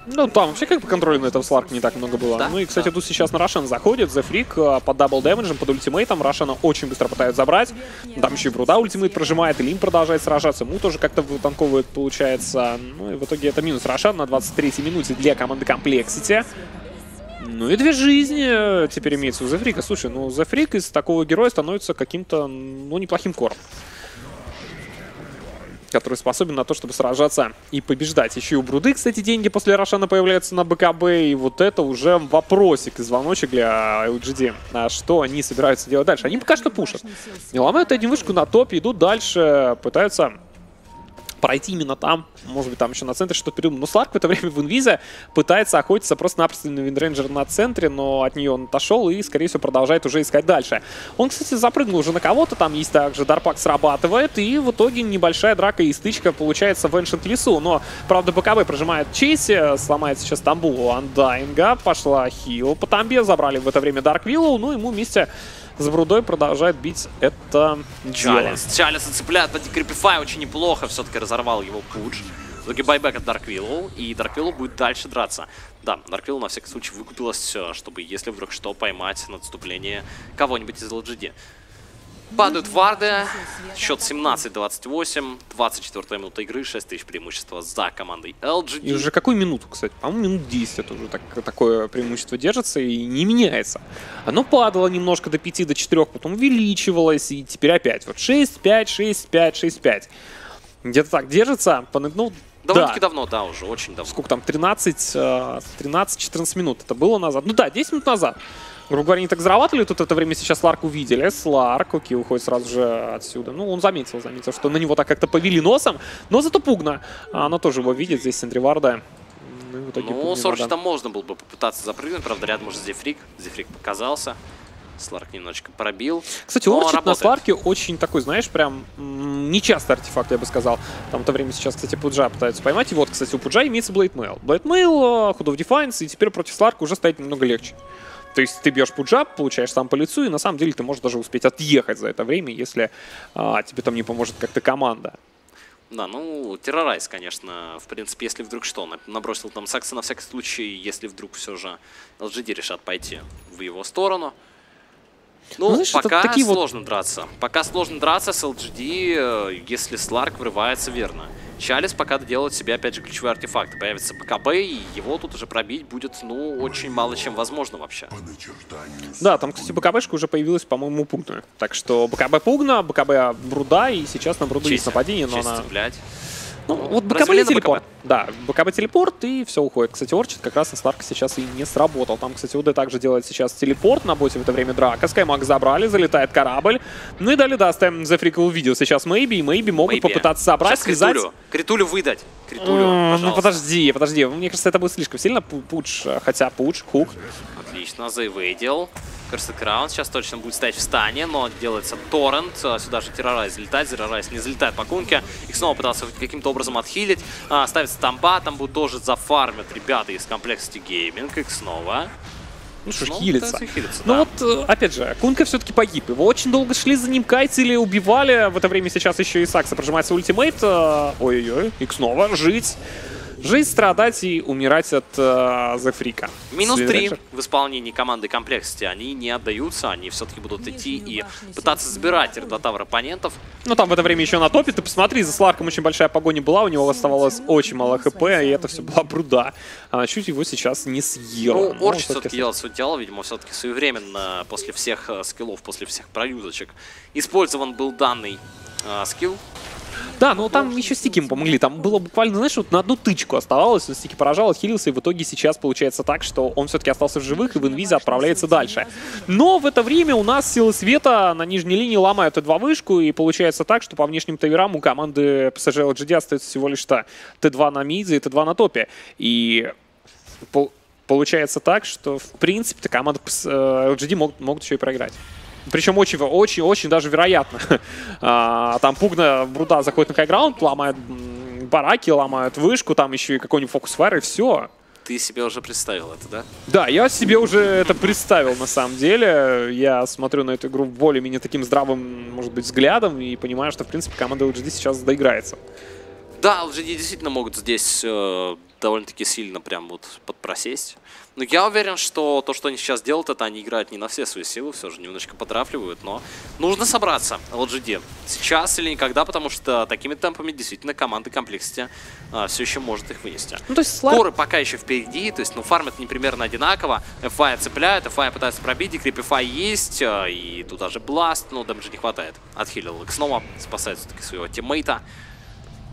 Ну, там вообще как бы контроля на этом Сларк не так много было. Да, ну и, кстати, да. тут сейчас на Рошен заходит, The Freak э, под double дэмэджем, под ультимейтом. Рошена очень быстро пытаются забрать. Там еще и Бруда ультимейт прожимает, и Лим продолжает сражаться. Ему тоже как-то вытанковывает, получается. Ну и в итоге это минус Рошен на 23-й минуте для команды Complexity. Ну и две жизни э, теперь имеется у The Freak. Слушай, ну The Freak из такого героя становится каким-то, ну, неплохим кором который способен на то, чтобы сражаться и побеждать. Еще и у Бруды, кстати, деньги после Рошана появляются на БКБ, и вот это уже вопросик и звоночек для LGD. А что они собираются делать дальше? Они пока что пушат. Не ломают один вышку на топе, идут дальше, пытаются пройти именно там. Может быть, там еще на центре что-то придумать. Но Сларк в это время в инвизе пытается охотиться просто-напросто на Windranger на центре, но от нее он отошел и, скорее всего, продолжает уже искать дальше. Он, кстати, запрыгнул уже на кого-то, там есть также Dark Pact срабатывает, и в итоге небольшая драка и стычка получается в Ancient лесу. Но, правда, БКБ прожимает Чейси, сломает сейчас тамбу у Андайнга, пошла хил по тамбе, забрали в это время Dark Willow, ну, ему вместе с Брудой продолжает бить это. Чалис. Чалис цепляет под Крипифай очень неплохо, все-таки разорвал его пудж. В итоге байбек от Willow, и Willow будет дальше драться. Да, Willow на всякий случай выкупилась, э, чтобы, если вдруг что, поймать на отступление кого-нибудь из LGD. Падают варды, счет 17-28, 24 минута игры, 6 тысяч преимущества за командой LGD. И уже какую минуту, кстати? По-моему, минут 10 это уже так, такое преимущество держится и не меняется. Оно падало немножко до 5, до 4, потом увеличивалось, и теперь опять вот 6, 5, 6, 5, 6, 5. Где-то так держится, ну, Довольно-таки да. давно, да, уже, очень давно. Сколько там, 13, э, 13-14 минут это было назад. Ну да, 10 минут назад. Грубо говоря, они так зарабатывали, тут это время сейчас Ларк увидели. Сларк, окей, уходит сразу же отсюда. Ну, он заметил, заметил, что на него так как-то повели носом, но зато Пугна. Она тоже его видит здесь, Сентриварда. Ну, в итоге Ну, Пугна, с Орчи да. там можно было бы попытаться запрыгнуть, правда, рядом уже Зефрик. Зефрик показался. Сларк немножечко пробил. Кстати, но Орчит на. Сларке очень такой, знаешь, прям нечастый артефакт, я бы сказал. Там в то время сейчас, кстати, Пуджа пытаются поймать. И вот, кстати, у Пуджа имеется Mail. Blade Mail, Hood of Defiance, и теперь против Сларка уже стоять немного легче. То есть ты бьешь Пуджа, получаешь сам по лицу, и на самом деле ты можешь даже успеть отъехать за это время, если а, тебе там не поможет как-то команда. Да, ну, террорайз, конечно, в принципе, если вдруг что, на- набросил там Сакса на всякий случай, если вдруг все же LGD решат пойти в его сторону. Ну, Ну, знаешь, пока такие вот- сложно драться. Пока сложно драться с LGD, э, если Сларк врывается верно. Чалис пока делает себе, опять же, ключевые артефакты. Появится БКБ, и его тут уже пробить будет, ну, очень мало чем возможно вообще. Да, там, кстати, БКБшка уже появилась, по-моему, у Пугна. Так что БКБ Пугна, БКБ Бруда, и сейчас на Бруду есть нападение, но честь она... цеплять. Ну, вот БКБ развели и на телепорт. Да, БКБ телепорт, и все уходит. Кстати, Орчит как раз на Сларка сейчас и не сработал. Там, кстати, УД также делает сейчас телепорт на боте в это время драка. Скаймаг забрали, залетает корабль. Ну и далее, да, ставим Зефрика увидел сейчас Мэйби, и Мэйби могут Maybe. попытаться собрать, Сейчас связать. Критулю. Критулю выдать. Критулю, М, Ну подожди, подожди. Мне кажется, это будет слишком сильно. Пу- Пудж, э, хотя Пудж, Хук. Отлично, заэвейдил. Красный Краун сейчас точно будет стоять в стане, но делается торрент. А, Сюда же Террорайз залетает, Террорайз не залетает по кунке. Их снова пытался каким-то образом отхилить. А, ставится тамба, там будут тоже зафармят ребята из Complexity Gaming. Их снова. Ну что ж, хилится. Ну да. вот, э, опять же, Кунка все-таки погиб. Его очень долго шли за ним, кайтили, убивали. В это время сейчас еще и Сакса прожимается ультимейт. э, Ой-ой-ой, и снова жить. Жить, страдать и умирать от э, Зефрика. Минус три в исполнении команды Complexity. Они не отдаются, они все-таки будут идти и пытаться забирать Эрдотавр оппонентов. Ну там в это время еще на топе. Ты посмотри, за Сларком очень большая погоня была. У него оставалось очень мало хп, и это все была бруда. Она чуть его сейчас не съела. Ну, Орчи всё-таки все-таки делает свое дело, видимо, все-таки своевременно после всех э, скиллов, после всех проюзочек. Использован был данный э, скилл. Да, но там еще стики помогли. Там было буквально, знаешь, вот на одну тычку оставалось, он стики поражал, отхилился, и в итоге сейчас получается так, что он все-таки остался в живых и в инвизе отправляется дальше. Но в это время у нас силы света на нижней линии ломают Т2 вышку, и получается так, что по внешним таверам у команды PSG LGD остается всего лишь что Т2 на миде и Т2 на топе. И пол- получается так, что в принципе-то команда э, LGD могут, могут еще и проиграть. Причем очень, очень, очень даже вероятно. А, там Пугна Бруда заходит на хайграунд, ломает бараки, ломают вышку, там еще и какой-нибудь фокус фаер, и все. Ты себе уже представил это, да? Да, я себе уже это представил на самом деле. Я смотрю на эту игру более-менее таким здравым, может быть, взглядом и понимаю, что, в принципе, команда LGD сейчас доиграется. Да, LGD действительно могут здесь э, довольно-таки сильно прям вот подпросесть. Но я уверен, что то, что они сейчас делают, это они играют не на все свои силы, все же немножечко подрафливают, но нужно собраться LGD. Сейчас или никогда, потому что такими темпами действительно команда комплексити э, все еще может их вынести. Ну, то есть слаб... Коры пока еще впереди, то есть, ну, фармят не примерно одинаково. FY цепляют, FY пытается пробить, Decrepify есть, э, и тут даже Blast, но дэмэджа не хватает. Отхилил их снова, спасает все-таки своего тиммейта.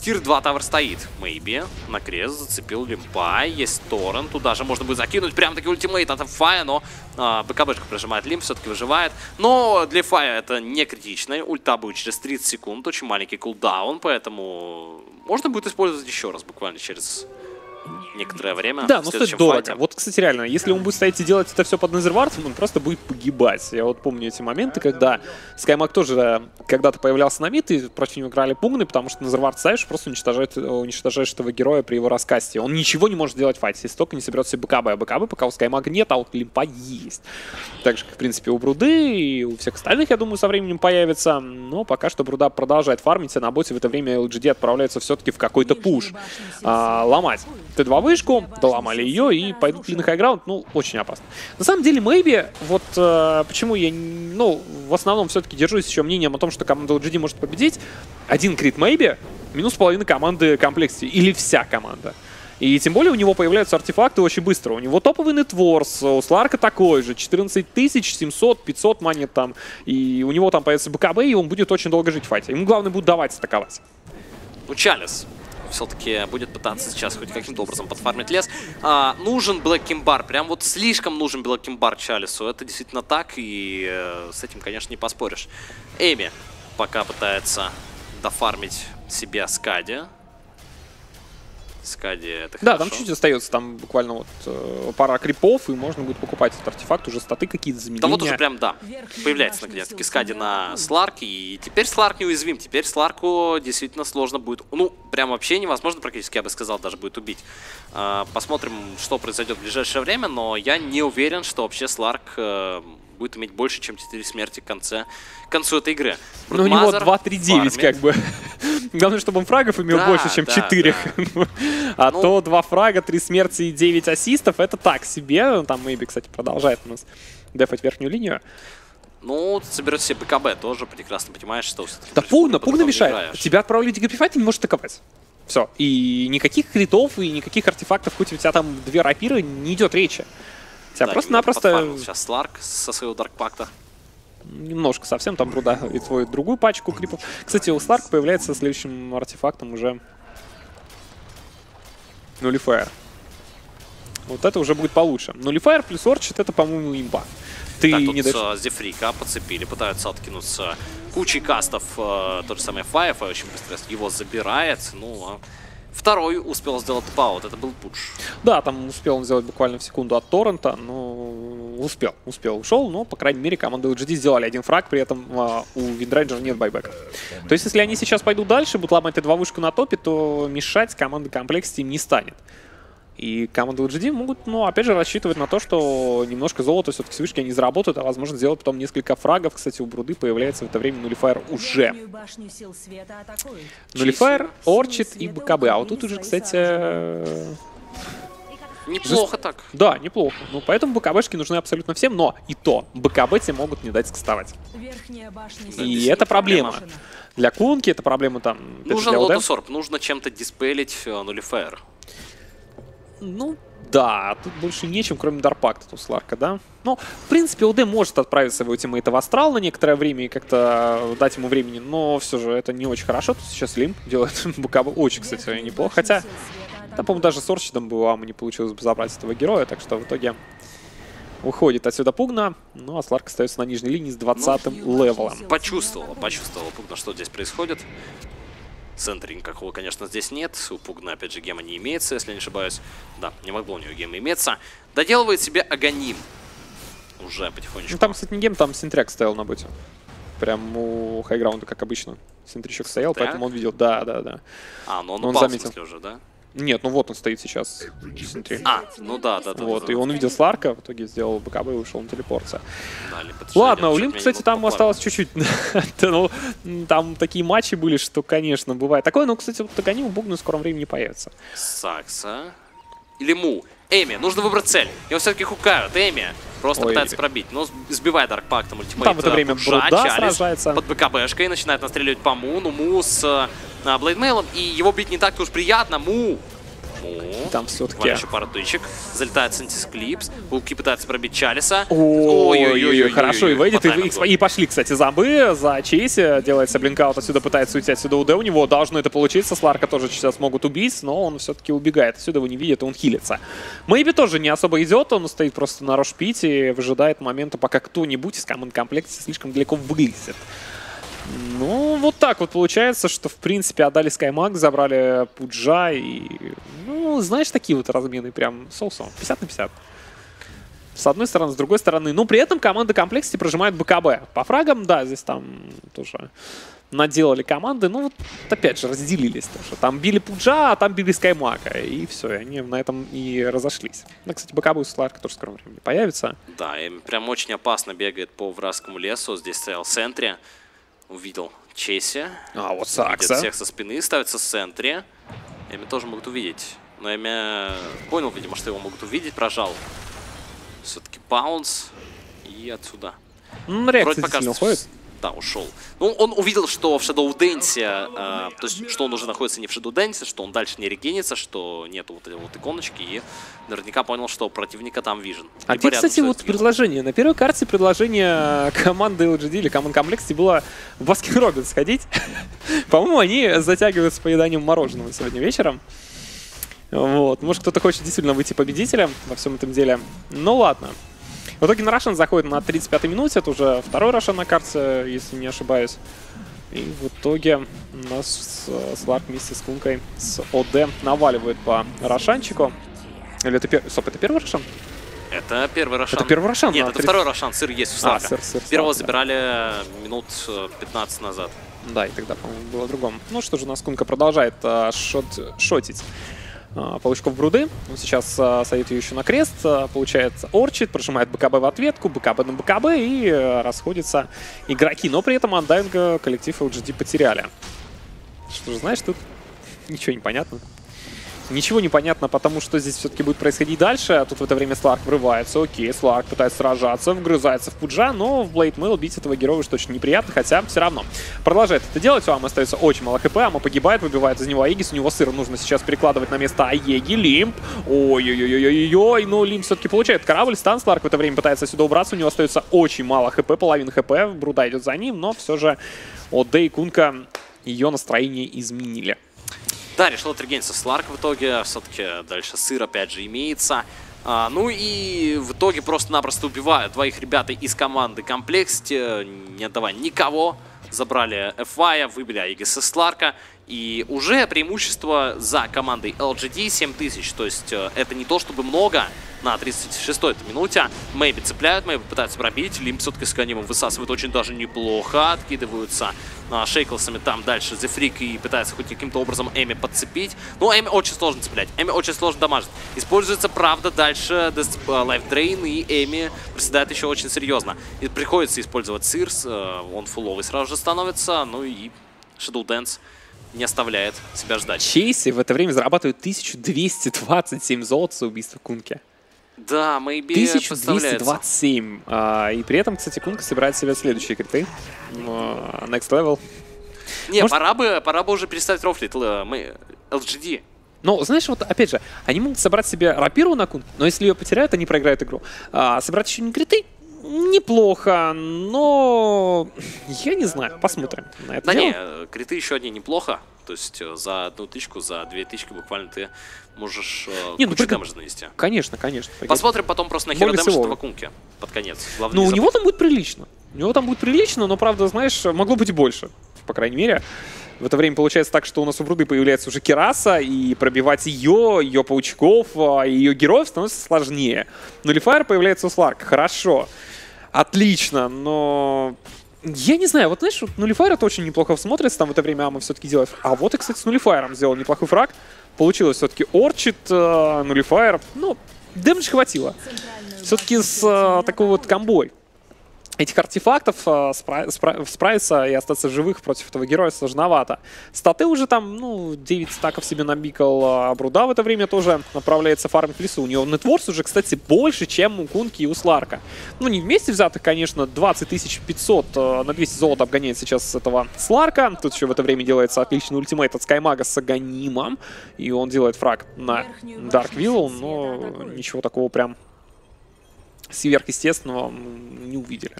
Tier 2 tower стоит. Мэйби на крест зацепил Лимпа. Есть торрент. Туда же можно будет закинуть прям таки ультимейт от Фая, но а, БКБшка прижимает Limmp, все-таки выживает. Но для Фая это не критично. Ульта будет через 30 секунд. Очень маленький кулдаун, поэтому можно будет использовать еще раз буквально через некоторое время. Да, но стоит дорого. файте. Вот, кстати, реально, если он будет стоять и делать это все под Незервартом, он просто будет погибать. Я вот помню эти моменты, когда Скаймак тоже э, когда-то появлялся на мид, и против него играли пугны, потому что Незервард ставишь, просто уничтожает, э, уничтожаешь этого героя при его раскасте. Он ничего не может сделать в файте, если только не соберет себе БКБ. А БКБ пока у Скаймага нет, а вот Лимпа есть. Так же, как, в принципе, у Бруды и у всех остальных, я думаю, со временем появится. Но пока что Бруда продолжает фармить, а на боте в это время LGD отправляется все-таки в какой-то пуш. А, ломать Т2 вышку, доломали ее и пойдут ли на хайграунд, ну, очень опасно. На самом деле, Мэйби, вот э, почему я, ну, в основном все-таки держусь еще мнением о том, что команда LGD может победить. Один крит Мэйби, минус половина команды комплекте, или вся команда. И тем более у него появляются артефакты очень быстро. У него топовый нетворс, у Сларка такой же, 14 тысяч, 700, 500 монет там. И у него там появится БКБ, и он будет очень долго жить в файте. Ему главное будет давать атаковать. Ну, Чалис все-таки будет пытаться сейчас хоть каким-то образом подфармить лес. А, нужен Блэк прям вот слишком нужен Блэк Кимбар Чалису. Это действительно так, и э, с этим, конечно, не поспоришь. Эми пока пытается дофармить себе Скади. Скади это Да, хорошо. там чуть остается, там буквально вот э, пара крипов, и можно будет покупать этот артефакт, уже статы какие-то замедления. Да вот уже прям, да, появляется наконец-таки Скади на Сларке, и теперь Сларк неуязвим, теперь Сларку действительно сложно будет, ну, прям вообще невозможно практически, я бы сказал, даже будет убить. А, Посмотрим, что произойдет в ближайшее время, но я не уверен, что вообще Сларк э, будет иметь больше, чем 4 смерти к, конце, к концу этой игры. Ну, у него Broodmother 2-3-9 фармит. как бы. Главное, чтобы он фрагов имел Да, больше, чем да, 4. А Ну- то 2 фрага, 3 смерти и 9 ассистов, это так себе. Там Мэйби, кстати, продолжает у нас дефать верхнюю линию. Ну, соберет себе БКБ тоже, прекрасно понимаешь, что. Да Пугна, Пугна мешает. играешь. Тебя отправили ты не можешь атаковать. Все. И никаких критов, и никаких артефактов, хоть у тебя там две рапиры, не идет речи. Тебя Да, просто-напросто Сейчас Сларк со своего Даркпакта. немножко совсем, там Бруда и твою другую пачку крипов. Кстати, у Сларка появляется следующим артефактом уже нулифайр. Вот это уже будет получше. Нулифайр плюс Орчит, это, по-моему, имба. Ты Так, тут не даешь... э, Зефрика подцепили, пытаются откинуться кучей кастов. э, тот же самый Фай очень быстро его забирает. Ну, а второй успел сделать TP out, это был пуш. Да, там успел он сделать буквально в секунду от торрента, но успел, успел, ушел, но, по крайней мере, команда LGD сделали один фраг, при этом а, у Виндрейнджера нет байбека. То есть, если они сейчас пойдут дальше, будут ломать Т2 вышку на топе, то мешать команда Complexity им не станет. И команды LGD могут, ну, опять же, рассчитывать на то, что немножко золота все-таки с вышки они заработают, а возможно сделать потом несколько фрагов. Кстати, у Бруды появляется в это время Nullifier уже. Nullifier, Orchid и БКБ. А вот тут уже, кстати, э, Неплохо так. да, неплохо. Ну, поэтому БКБшки нужны абсолютно всем, но и то, БКБ тебе могут не дать скастовать. И это проблема. Для Кунки это проблема там... Нужен для ОД. Lotus Orb, нужно чем-то диспелить э, Nullifier. Ну, Да, тут больше нечем, кроме Дарпакта у Сларка, да? Ну, в принципе, ОД может отправить своего тиммейта в Астрал на некоторое время и как-то дать ему времени, но все же это не очень хорошо. Тут сейчас Limmp делает БКБ очень, кстати, неплохо. Хотя, там, по-моему, даже с Орчидом бы у Аме не получилось бы забрать этого героя, так что в итоге уходит отсюда Пугна, ну а Сларк остается на нижней линии с 20 Ну, левелом. Почувствовала, почувствовала Пугна, что здесь происходит. Сентря никакого, конечно, здесь нет. У Пугна, опять же, гема не имеется, если не ошибаюсь. Да, не могло у него гема иметься. Доделывает себе Аганим. Уже потихонечку. Ну, там, кстати, не гем, там Сентряк стоял на боте. Прям у хайграунда, как обычно. Синтричок стоял, Синтряк? поэтому он видел. Да, да, да. А, ну он, он упал, в заметил. смысле, уже, да? Нет, ну вот он стоит сейчас. Синтри. А, ну да, да, да. Вот, да, и да. он увидел Сларка, в итоге сделал БКБ и ушел на. Да, подтверждение, Ладно, у меня кстати, там попали. осталось чуть-чуть. Да, ну, Там такие матчи были, что, конечно, бывает такое. Но, кстати, вот Тагани у Бугна в скором времени не появится. Сакса. Или Му. Эми, нужно выбрать цель. Его все-таки хукают. Эми просто Ой. пытается пробить. Но сбивает Даркпактом ультимейт. Там в это время Пуджа, Бруда Чалис сражается. Под БКБшкой начинает настреливать по Му. Ну, Му с э, Блейдмейлом. И его бить не так-то уж приятно. Му. Му. Там Буквально еще пару тычек. Залетает Сентис Клипс. Пауки пытаются пробить Чалиса. Ой-ой-ой, хорошо, и выйдет. И, и пошли, кстати, зомбы за Чейси. Делается блинкаут отсюда, пытается уйти отсюда УД. У него должно это получиться. Сларка тоже сейчас могут убить, но он все-таки убегает. Отсюда его не видит, и он хилится. Мэйби тоже не особо идет. Он стоит просто на рошпите и выжидает момента, пока кто-нибудь из команд комплекте слишком далеко вылезет. Ну, вот так вот получается, что, в принципе, отдали Скаймаг, забрали Пуджа и... Ну, знаешь, такие вот размены прям соусом. 50 на 50. С одной стороны, с другой стороны. Но при этом команда комплексити прожимает БКБ. По фрагам, да, здесь там тоже наделали команды. Ну, вот опять же, разделились тоже. Там били Пуджа, а там били Скаймака. И все, и они на этом и разошлись. Ну, кстати, БКБ у Сларка тоже в скором времени появится. Да, Эми прям очень опасно бегает по вражескому лесу. Здесь стоял в центре. Увидел Чеси. А, вот Сакса. всех со спины, ставится в центре. Эми тоже могут увидеть. Но Эми понял, видимо, что его могут увидеть, прожал. Все-таки баунс. И отсюда. Ну, Вроде пока сильно что- уходит. Да, ушел. Ну, он увидел, что в Shadow Dance, э, то есть, что он уже находится не в Shadow Dance, что он дальше не регенится, что нету вот этой вот иконочки, и наверняка понял, что противника там вижен. А где, кстати, вот предложение? На первой карте предложение команды LGD или команд Complexity было в Baskin Robbins сходить. По-моему, они затягивают с поеданием мороженого сегодня вечером. Вот. Может, кто-то хочет действительно выйти победителем во всем этом деле. Ну ладно. В итоге на Рошан заходит на 35-й минуте. Это уже второй Рошан на карте, если не ошибаюсь. И в итоге у нас э, Сларк вместе с Кункой с ОД наваливает по Рошанчику. Или это, пер... Стоп, это первый Рошан? Это первый Рошан. Это первый Рошан Нет, это 30. второй Рошан, сыр есть у Сларка. сыр- сыр Первого Сларка, забирали минут э, 15 назад. Да, и тогда, по-моему, было другом. Ну что же, у нас Кунка продолжает а, шот, шотить а, Паучков Бруды. Он сейчас а, садит ее еще на крест, а, получает Orchid, прожимает BKB в ответку, BKB на BKB и а, расходятся игроки. Но при этом Андаинга коллектив LGD потеряли. Что же, знаешь, тут ничего не понятно. Ничего не понятно, потому что здесь все-таки будет происходить дальше. А тут в это время Сларк врывается. Окей, Сларк пытается сражаться, вгрызается в Пуджа, но в Blade Mail бить этого героя уж точно неприятно, хотя все равно. Продолжает это делать, у Ама остается очень мало хп, Ама погибает, выбивает из него Aegis, у него сыр нужно сейчас перекладывать на место Aegis, Лимп. Ой-ой-ой-ой-ой, но Лимп все-таки получает корабль, стан, Сларк в это время пытается сюда убраться, у него остается очень мало хп, половина хп, Бруда идет за ним, но все же ОД и Кунка ее настроение изменили. Да, решил отрегениться Сларк в итоге. Все-таки дальше сыр опять же имеется. А, ну и в итоге просто-напросто убивают двоих ребят из команды Complexity, не отдавая никого. Забрали FY, выбили Aegis а Сларка. И уже преимущество за командой LGD 7000. То есть э, это не то чтобы много на 36-й минуте. Мэйби цепляют, Мэйби пытаются пробить. Лимп все-таки с Аганимом высасывает очень даже неплохо. Откидываются а, шейклсами там дальше Freak и пытается хоть каким-то образом Эми подцепить. Но Эми очень сложно цеплять. Эми очень сложно дамажить. Используется, правда, дальше Death- э, и Эми приседает еще очень серьезно. И приходится использовать Сирс. э, Он фуловый сразу же становится. Ну и Shadow Dance не оставляет себя ждать. Чейси в это время зарабатывает 1227 золота за убийство Кунки. Да, Мэйби представляется. 1227. А, и при этом, кстати, Кунка собирает себе следующие криты. А, Next level. Не, Может- пора бы, пора бы уже переставить рофлит. Л- Мы LGD. Но, знаешь, вот опять же, они могут собрать себе рапиру на кун, но если ее потеряют, они проиграют игру. А, собрать еще не криты, неплохо, но я не знаю, посмотрим на это Да дело. не, э, криты еще одни неплохо. То есть э, за одну тычку, за две тычки буквально ты можешь э, Не, ну кучу только- дэмэджа нанести. Конечно, конечно. Посмотрим потом просто на херо дэмэдж этого кунки под конец. Главное, Ну, у него там будет прилично. У него там будет прилично, но, правда, знаешь, могло быть и больше, по крайней мере. В это время получается так, что у нас у Бруды появляется уже Кераса, и пробивать ее, ее паучков, а, ее героев становится сложнее. Нулифайр появляется у Сларка. Хорошо. Отлично, но... Я не знаю, вот знаешь, вот Нулифайр это очень неплохо смотрится, там в это время Ама все-таки делает. А вот и, кстати, с Нулифайром сделал неплохой фраг. Получилось все-таки Орчит, э, Нулифайр. Ну, дэмэдж хватило. Все-таки с э, такой вот комбой этих артефактов э, спра- спра- справиться и остаться живых против этого героя сложновато. Статы уже там, ну, 9 стаков себе набикал, а Бруда в это время тоже направляется фармить в лесу. У него нетворс уже, кстати, больше, чем у Кунки и у Сларка. Ну, не вместе взятых, конечно, 20 500 э, на 200 золота обгоняет сейчас этого Сларка. Тут еще в это время делается отличный ультимейт от Скаймага с Аганимом, и он делает фраг на Дарк Виллоу, но ничего такого прям сверхъестественного м, не увидели.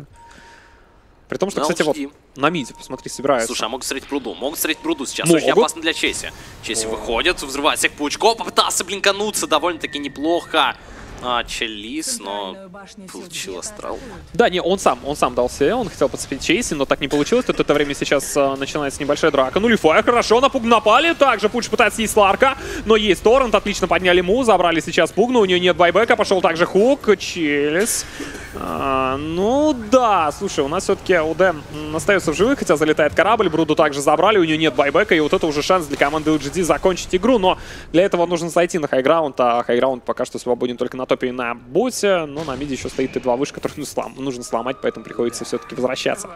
При том, что, На кстати, вот на миде, посмотри, собираются. Слушай, а могут встретить Бруду. Могут встретить Бруду сейчас. Могут. Очень опасно для Чеси. Чеси выходит, взрывает всех паучков, попытался блинкануться довольно-таки неплохо. А, Челис, но получил астрал. Да, не, он сам, он сам дал себе, он хотел подцепить Чейси, но так не получилось. Тут это время сейчас а, начинается небольшая драка. Ну, Лифай хорошо, на Пуг напали. Также Пуч пытается съесть Ларка, но есть Торрент, отлично подняли Му, забрали сейчас Пугну, у нее нет байбека, пошел также Хук, Челис. А, ну да, слушай, у нас все-таки УД остается в живых, хотя залетает корабль, Бруду также забрали, у нее нет байбека, и вот это уже шанс для команды LGD закончить игру, но для этого нужно зайти на хайграунд, а хайграунд пока что свободен только на топе и на боте, но на миде еще стоит Т2 выше, который ну, слом- нужно сломать, поэтому приходится все-таки возвращаться.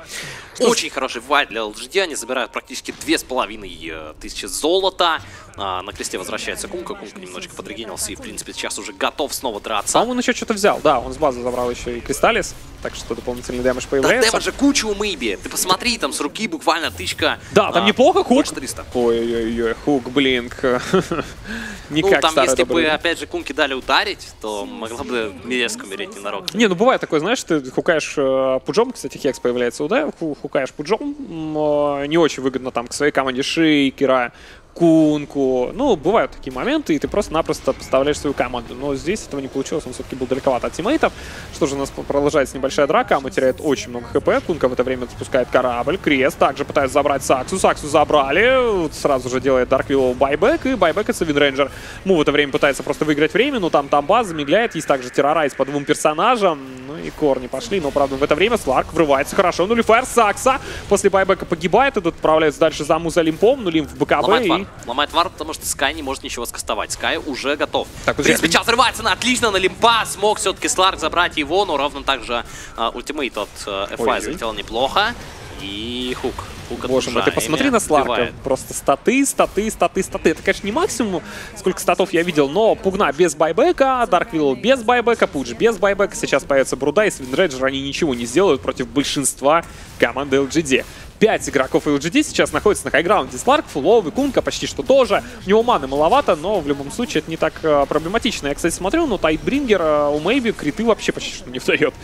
Очень хороший вайт для LGD. Они забирают практически две с половиной э, тысячи золота. А, на кресте возвращается Кунка. Кунка немножечко подрегенился и, в принципе, сейчас уже готов снова драться. По-моему, он еще что-то взял, да, он с базы забрал еще и Crystalys, так что дополнительный damage Да появляется. damage а куча у Мэйби. Ты посмотри, там с руки буквально тычка. Да, там а, неплохо hook. Больше 300. Ой-ой-ой, hook, blink. Не Ну, там, старый если бы, добрый. опять же, Кунки дали ударить, то могла бы Миреску умереть ненароком. Не, ну бывает такое, знаешь, ты хукаешь э, пуджом, кстати, Hex появляется да, ху- хукаешь пуджом, м, э, не очень выгодно там к своей команде Шейкера, Кунку. Ну, бывают такие моменты, и ты просто-напросто поставляешь свою команду. Но здесь этого не получилось, он все-таки был далековато от teammate ов. Что же, у нас продолжается небольшая драка, Ама теряет очень много хп, Кунка в это время спускает корабль, Крест также пытается забрать Саксу, Саксу забрали, сразу же делает Dark Willow buyback, и байбекается Windranger. Му в это время пытается просто выиграть время, но там там база замедляет, есть также terrorize по двум персонажам, ну и корни пошли, но правда в это время Сларк врывается хорошо, ну Лифайр Сакса после байбека погибает, этот отправляется дальше за Му за лимпом, ну лим в БКБ Ломает и... вар. Ломает вар, потому что Скай не может ничего скастовать. Скай уже готов. Так, в подожди, принципе, а ты- сейчас взрывается на отлично на лимпа. Смог все-таки Сларк забрать его, но ровно так же а, ультимейт от э, FI залетел неплохо. И хук. Хук Боже мой, ты посмотри на Сларка. убивает. Просто статы, статы, статы, статы. Это, конечно, не максимум, сколько статов я видел, но Пугна без байбека, Дарквилл без байбека, Пудж без байбека. Сейчас появится Бруда и Свинрейджер. Они ничего не сделают против большинства команды LGD. Пять игроков LGD сейчас находятся на highground е. Сларк, Фуловый, Кунка почти что тоже. У него маны маловато, но в любом случае это не так э, проблематично. Я, кстати, смотрю, но Tidebringer э, у Мэйби криты вообще почти что не вдает.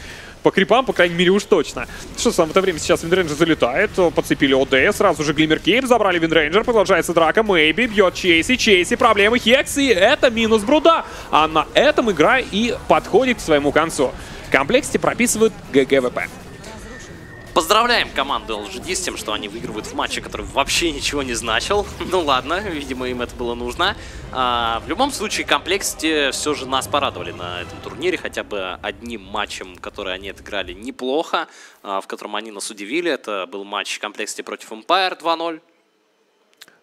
По крипам, по крайней мере, уж точно. Что в это время сейчас Windranger залетает, подцепили ОД, сразу же Glimmer Cape, забрали Windranger, продолжается драка, Мэйби бьет Чейси, Чейси, проблемы Hex, и это минус Бруда. А на этом игра и подходит к своему концу. Complexity прописывают GGWP. Поздравляем команду LGD с тем, что они выигрывают в матче, который вообще ничего не значил. ну ладно, видимо, им это было нужно. А, в любом случае, Complexity все же нас порадовали на этом турнире, хотя бы одним матчем, который они отыграли неплохо, а, в котором они нас удивили. Это был матч Complexity против Empire 2-0.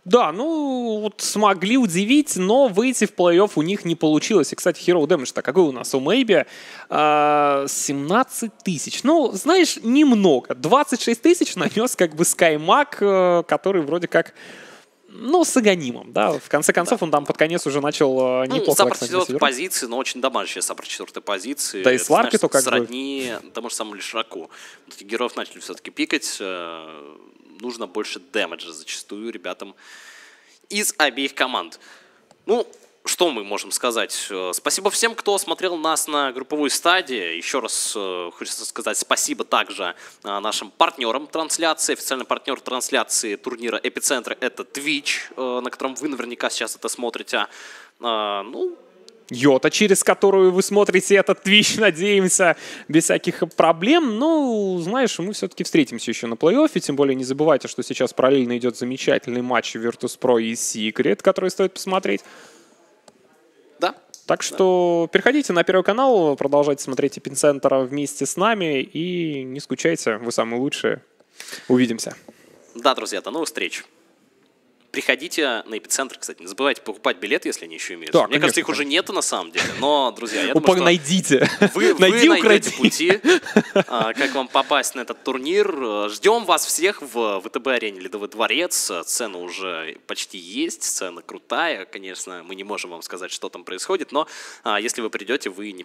Да, ну вот смогли удивить, но выйти в плей-офф у них не получилось. И, кстати, Hero Damage-то какой у нас у Мэйби? А, 17 тысяч. Ну, знаешь, немного. 26 тысяч нанес как бы Скаймаг, э, который вроде как ну, с Аганимом, да. В конце концов, он там под конец уже начал э, Ну, неплохо support так сказать, четвертой позиции, но очень дамажащий support четвертой позиции. Да и знаешь, то как бы. Сродни тому же самому Лешраку. Вот героев начали все-таки пикать. Нужно больше damage а зачастую ребятам из обеих команд. Ну, что мы можем сказать? Э, Спасибо всем, кто смотрел нас на групповой стадии. Еще раз э, хочется сказать спасибо также э, нашим партнерам трансляции. Официальный партнер трансляции турнира «Эпицентр» — это Twitch, на котором вы наверняка сейчас это смотрите. Ну, Йота, через которую вы смотрите этот Twitch, надеемся, без всяких проблем. Ну, знаешь, мы все-таки встретимся еще на плей-оффе, тем более не забывайте, что сейчас параллельно идет замечательный матч Virtus.pro и Secret, который стоит посмотреть. да, Так что переходите на Первый канал, продолжайте смотреть Эпицентр вместе с нами и не скучайте, вы самые лучшие. Увидимся. Да, друзья, до новых встреч. Приходите на эпицентр, кстати, не забывайте покупать билет, если они еще имеются. Да, Мне конечно, кажется, их уже нету на самом деле. Но, друзья, я думаю, что Найдите. вы, вы Найди, найдете укради. пути, а, как вам попасть на этот турнир. Ждем вас всех в ВТБ-арене Ледовый дворец. Сцена уже почти есть, сцена крутая. Конечно, мы не можем вам сказать, что там происходит, но а, если вы придете, вы не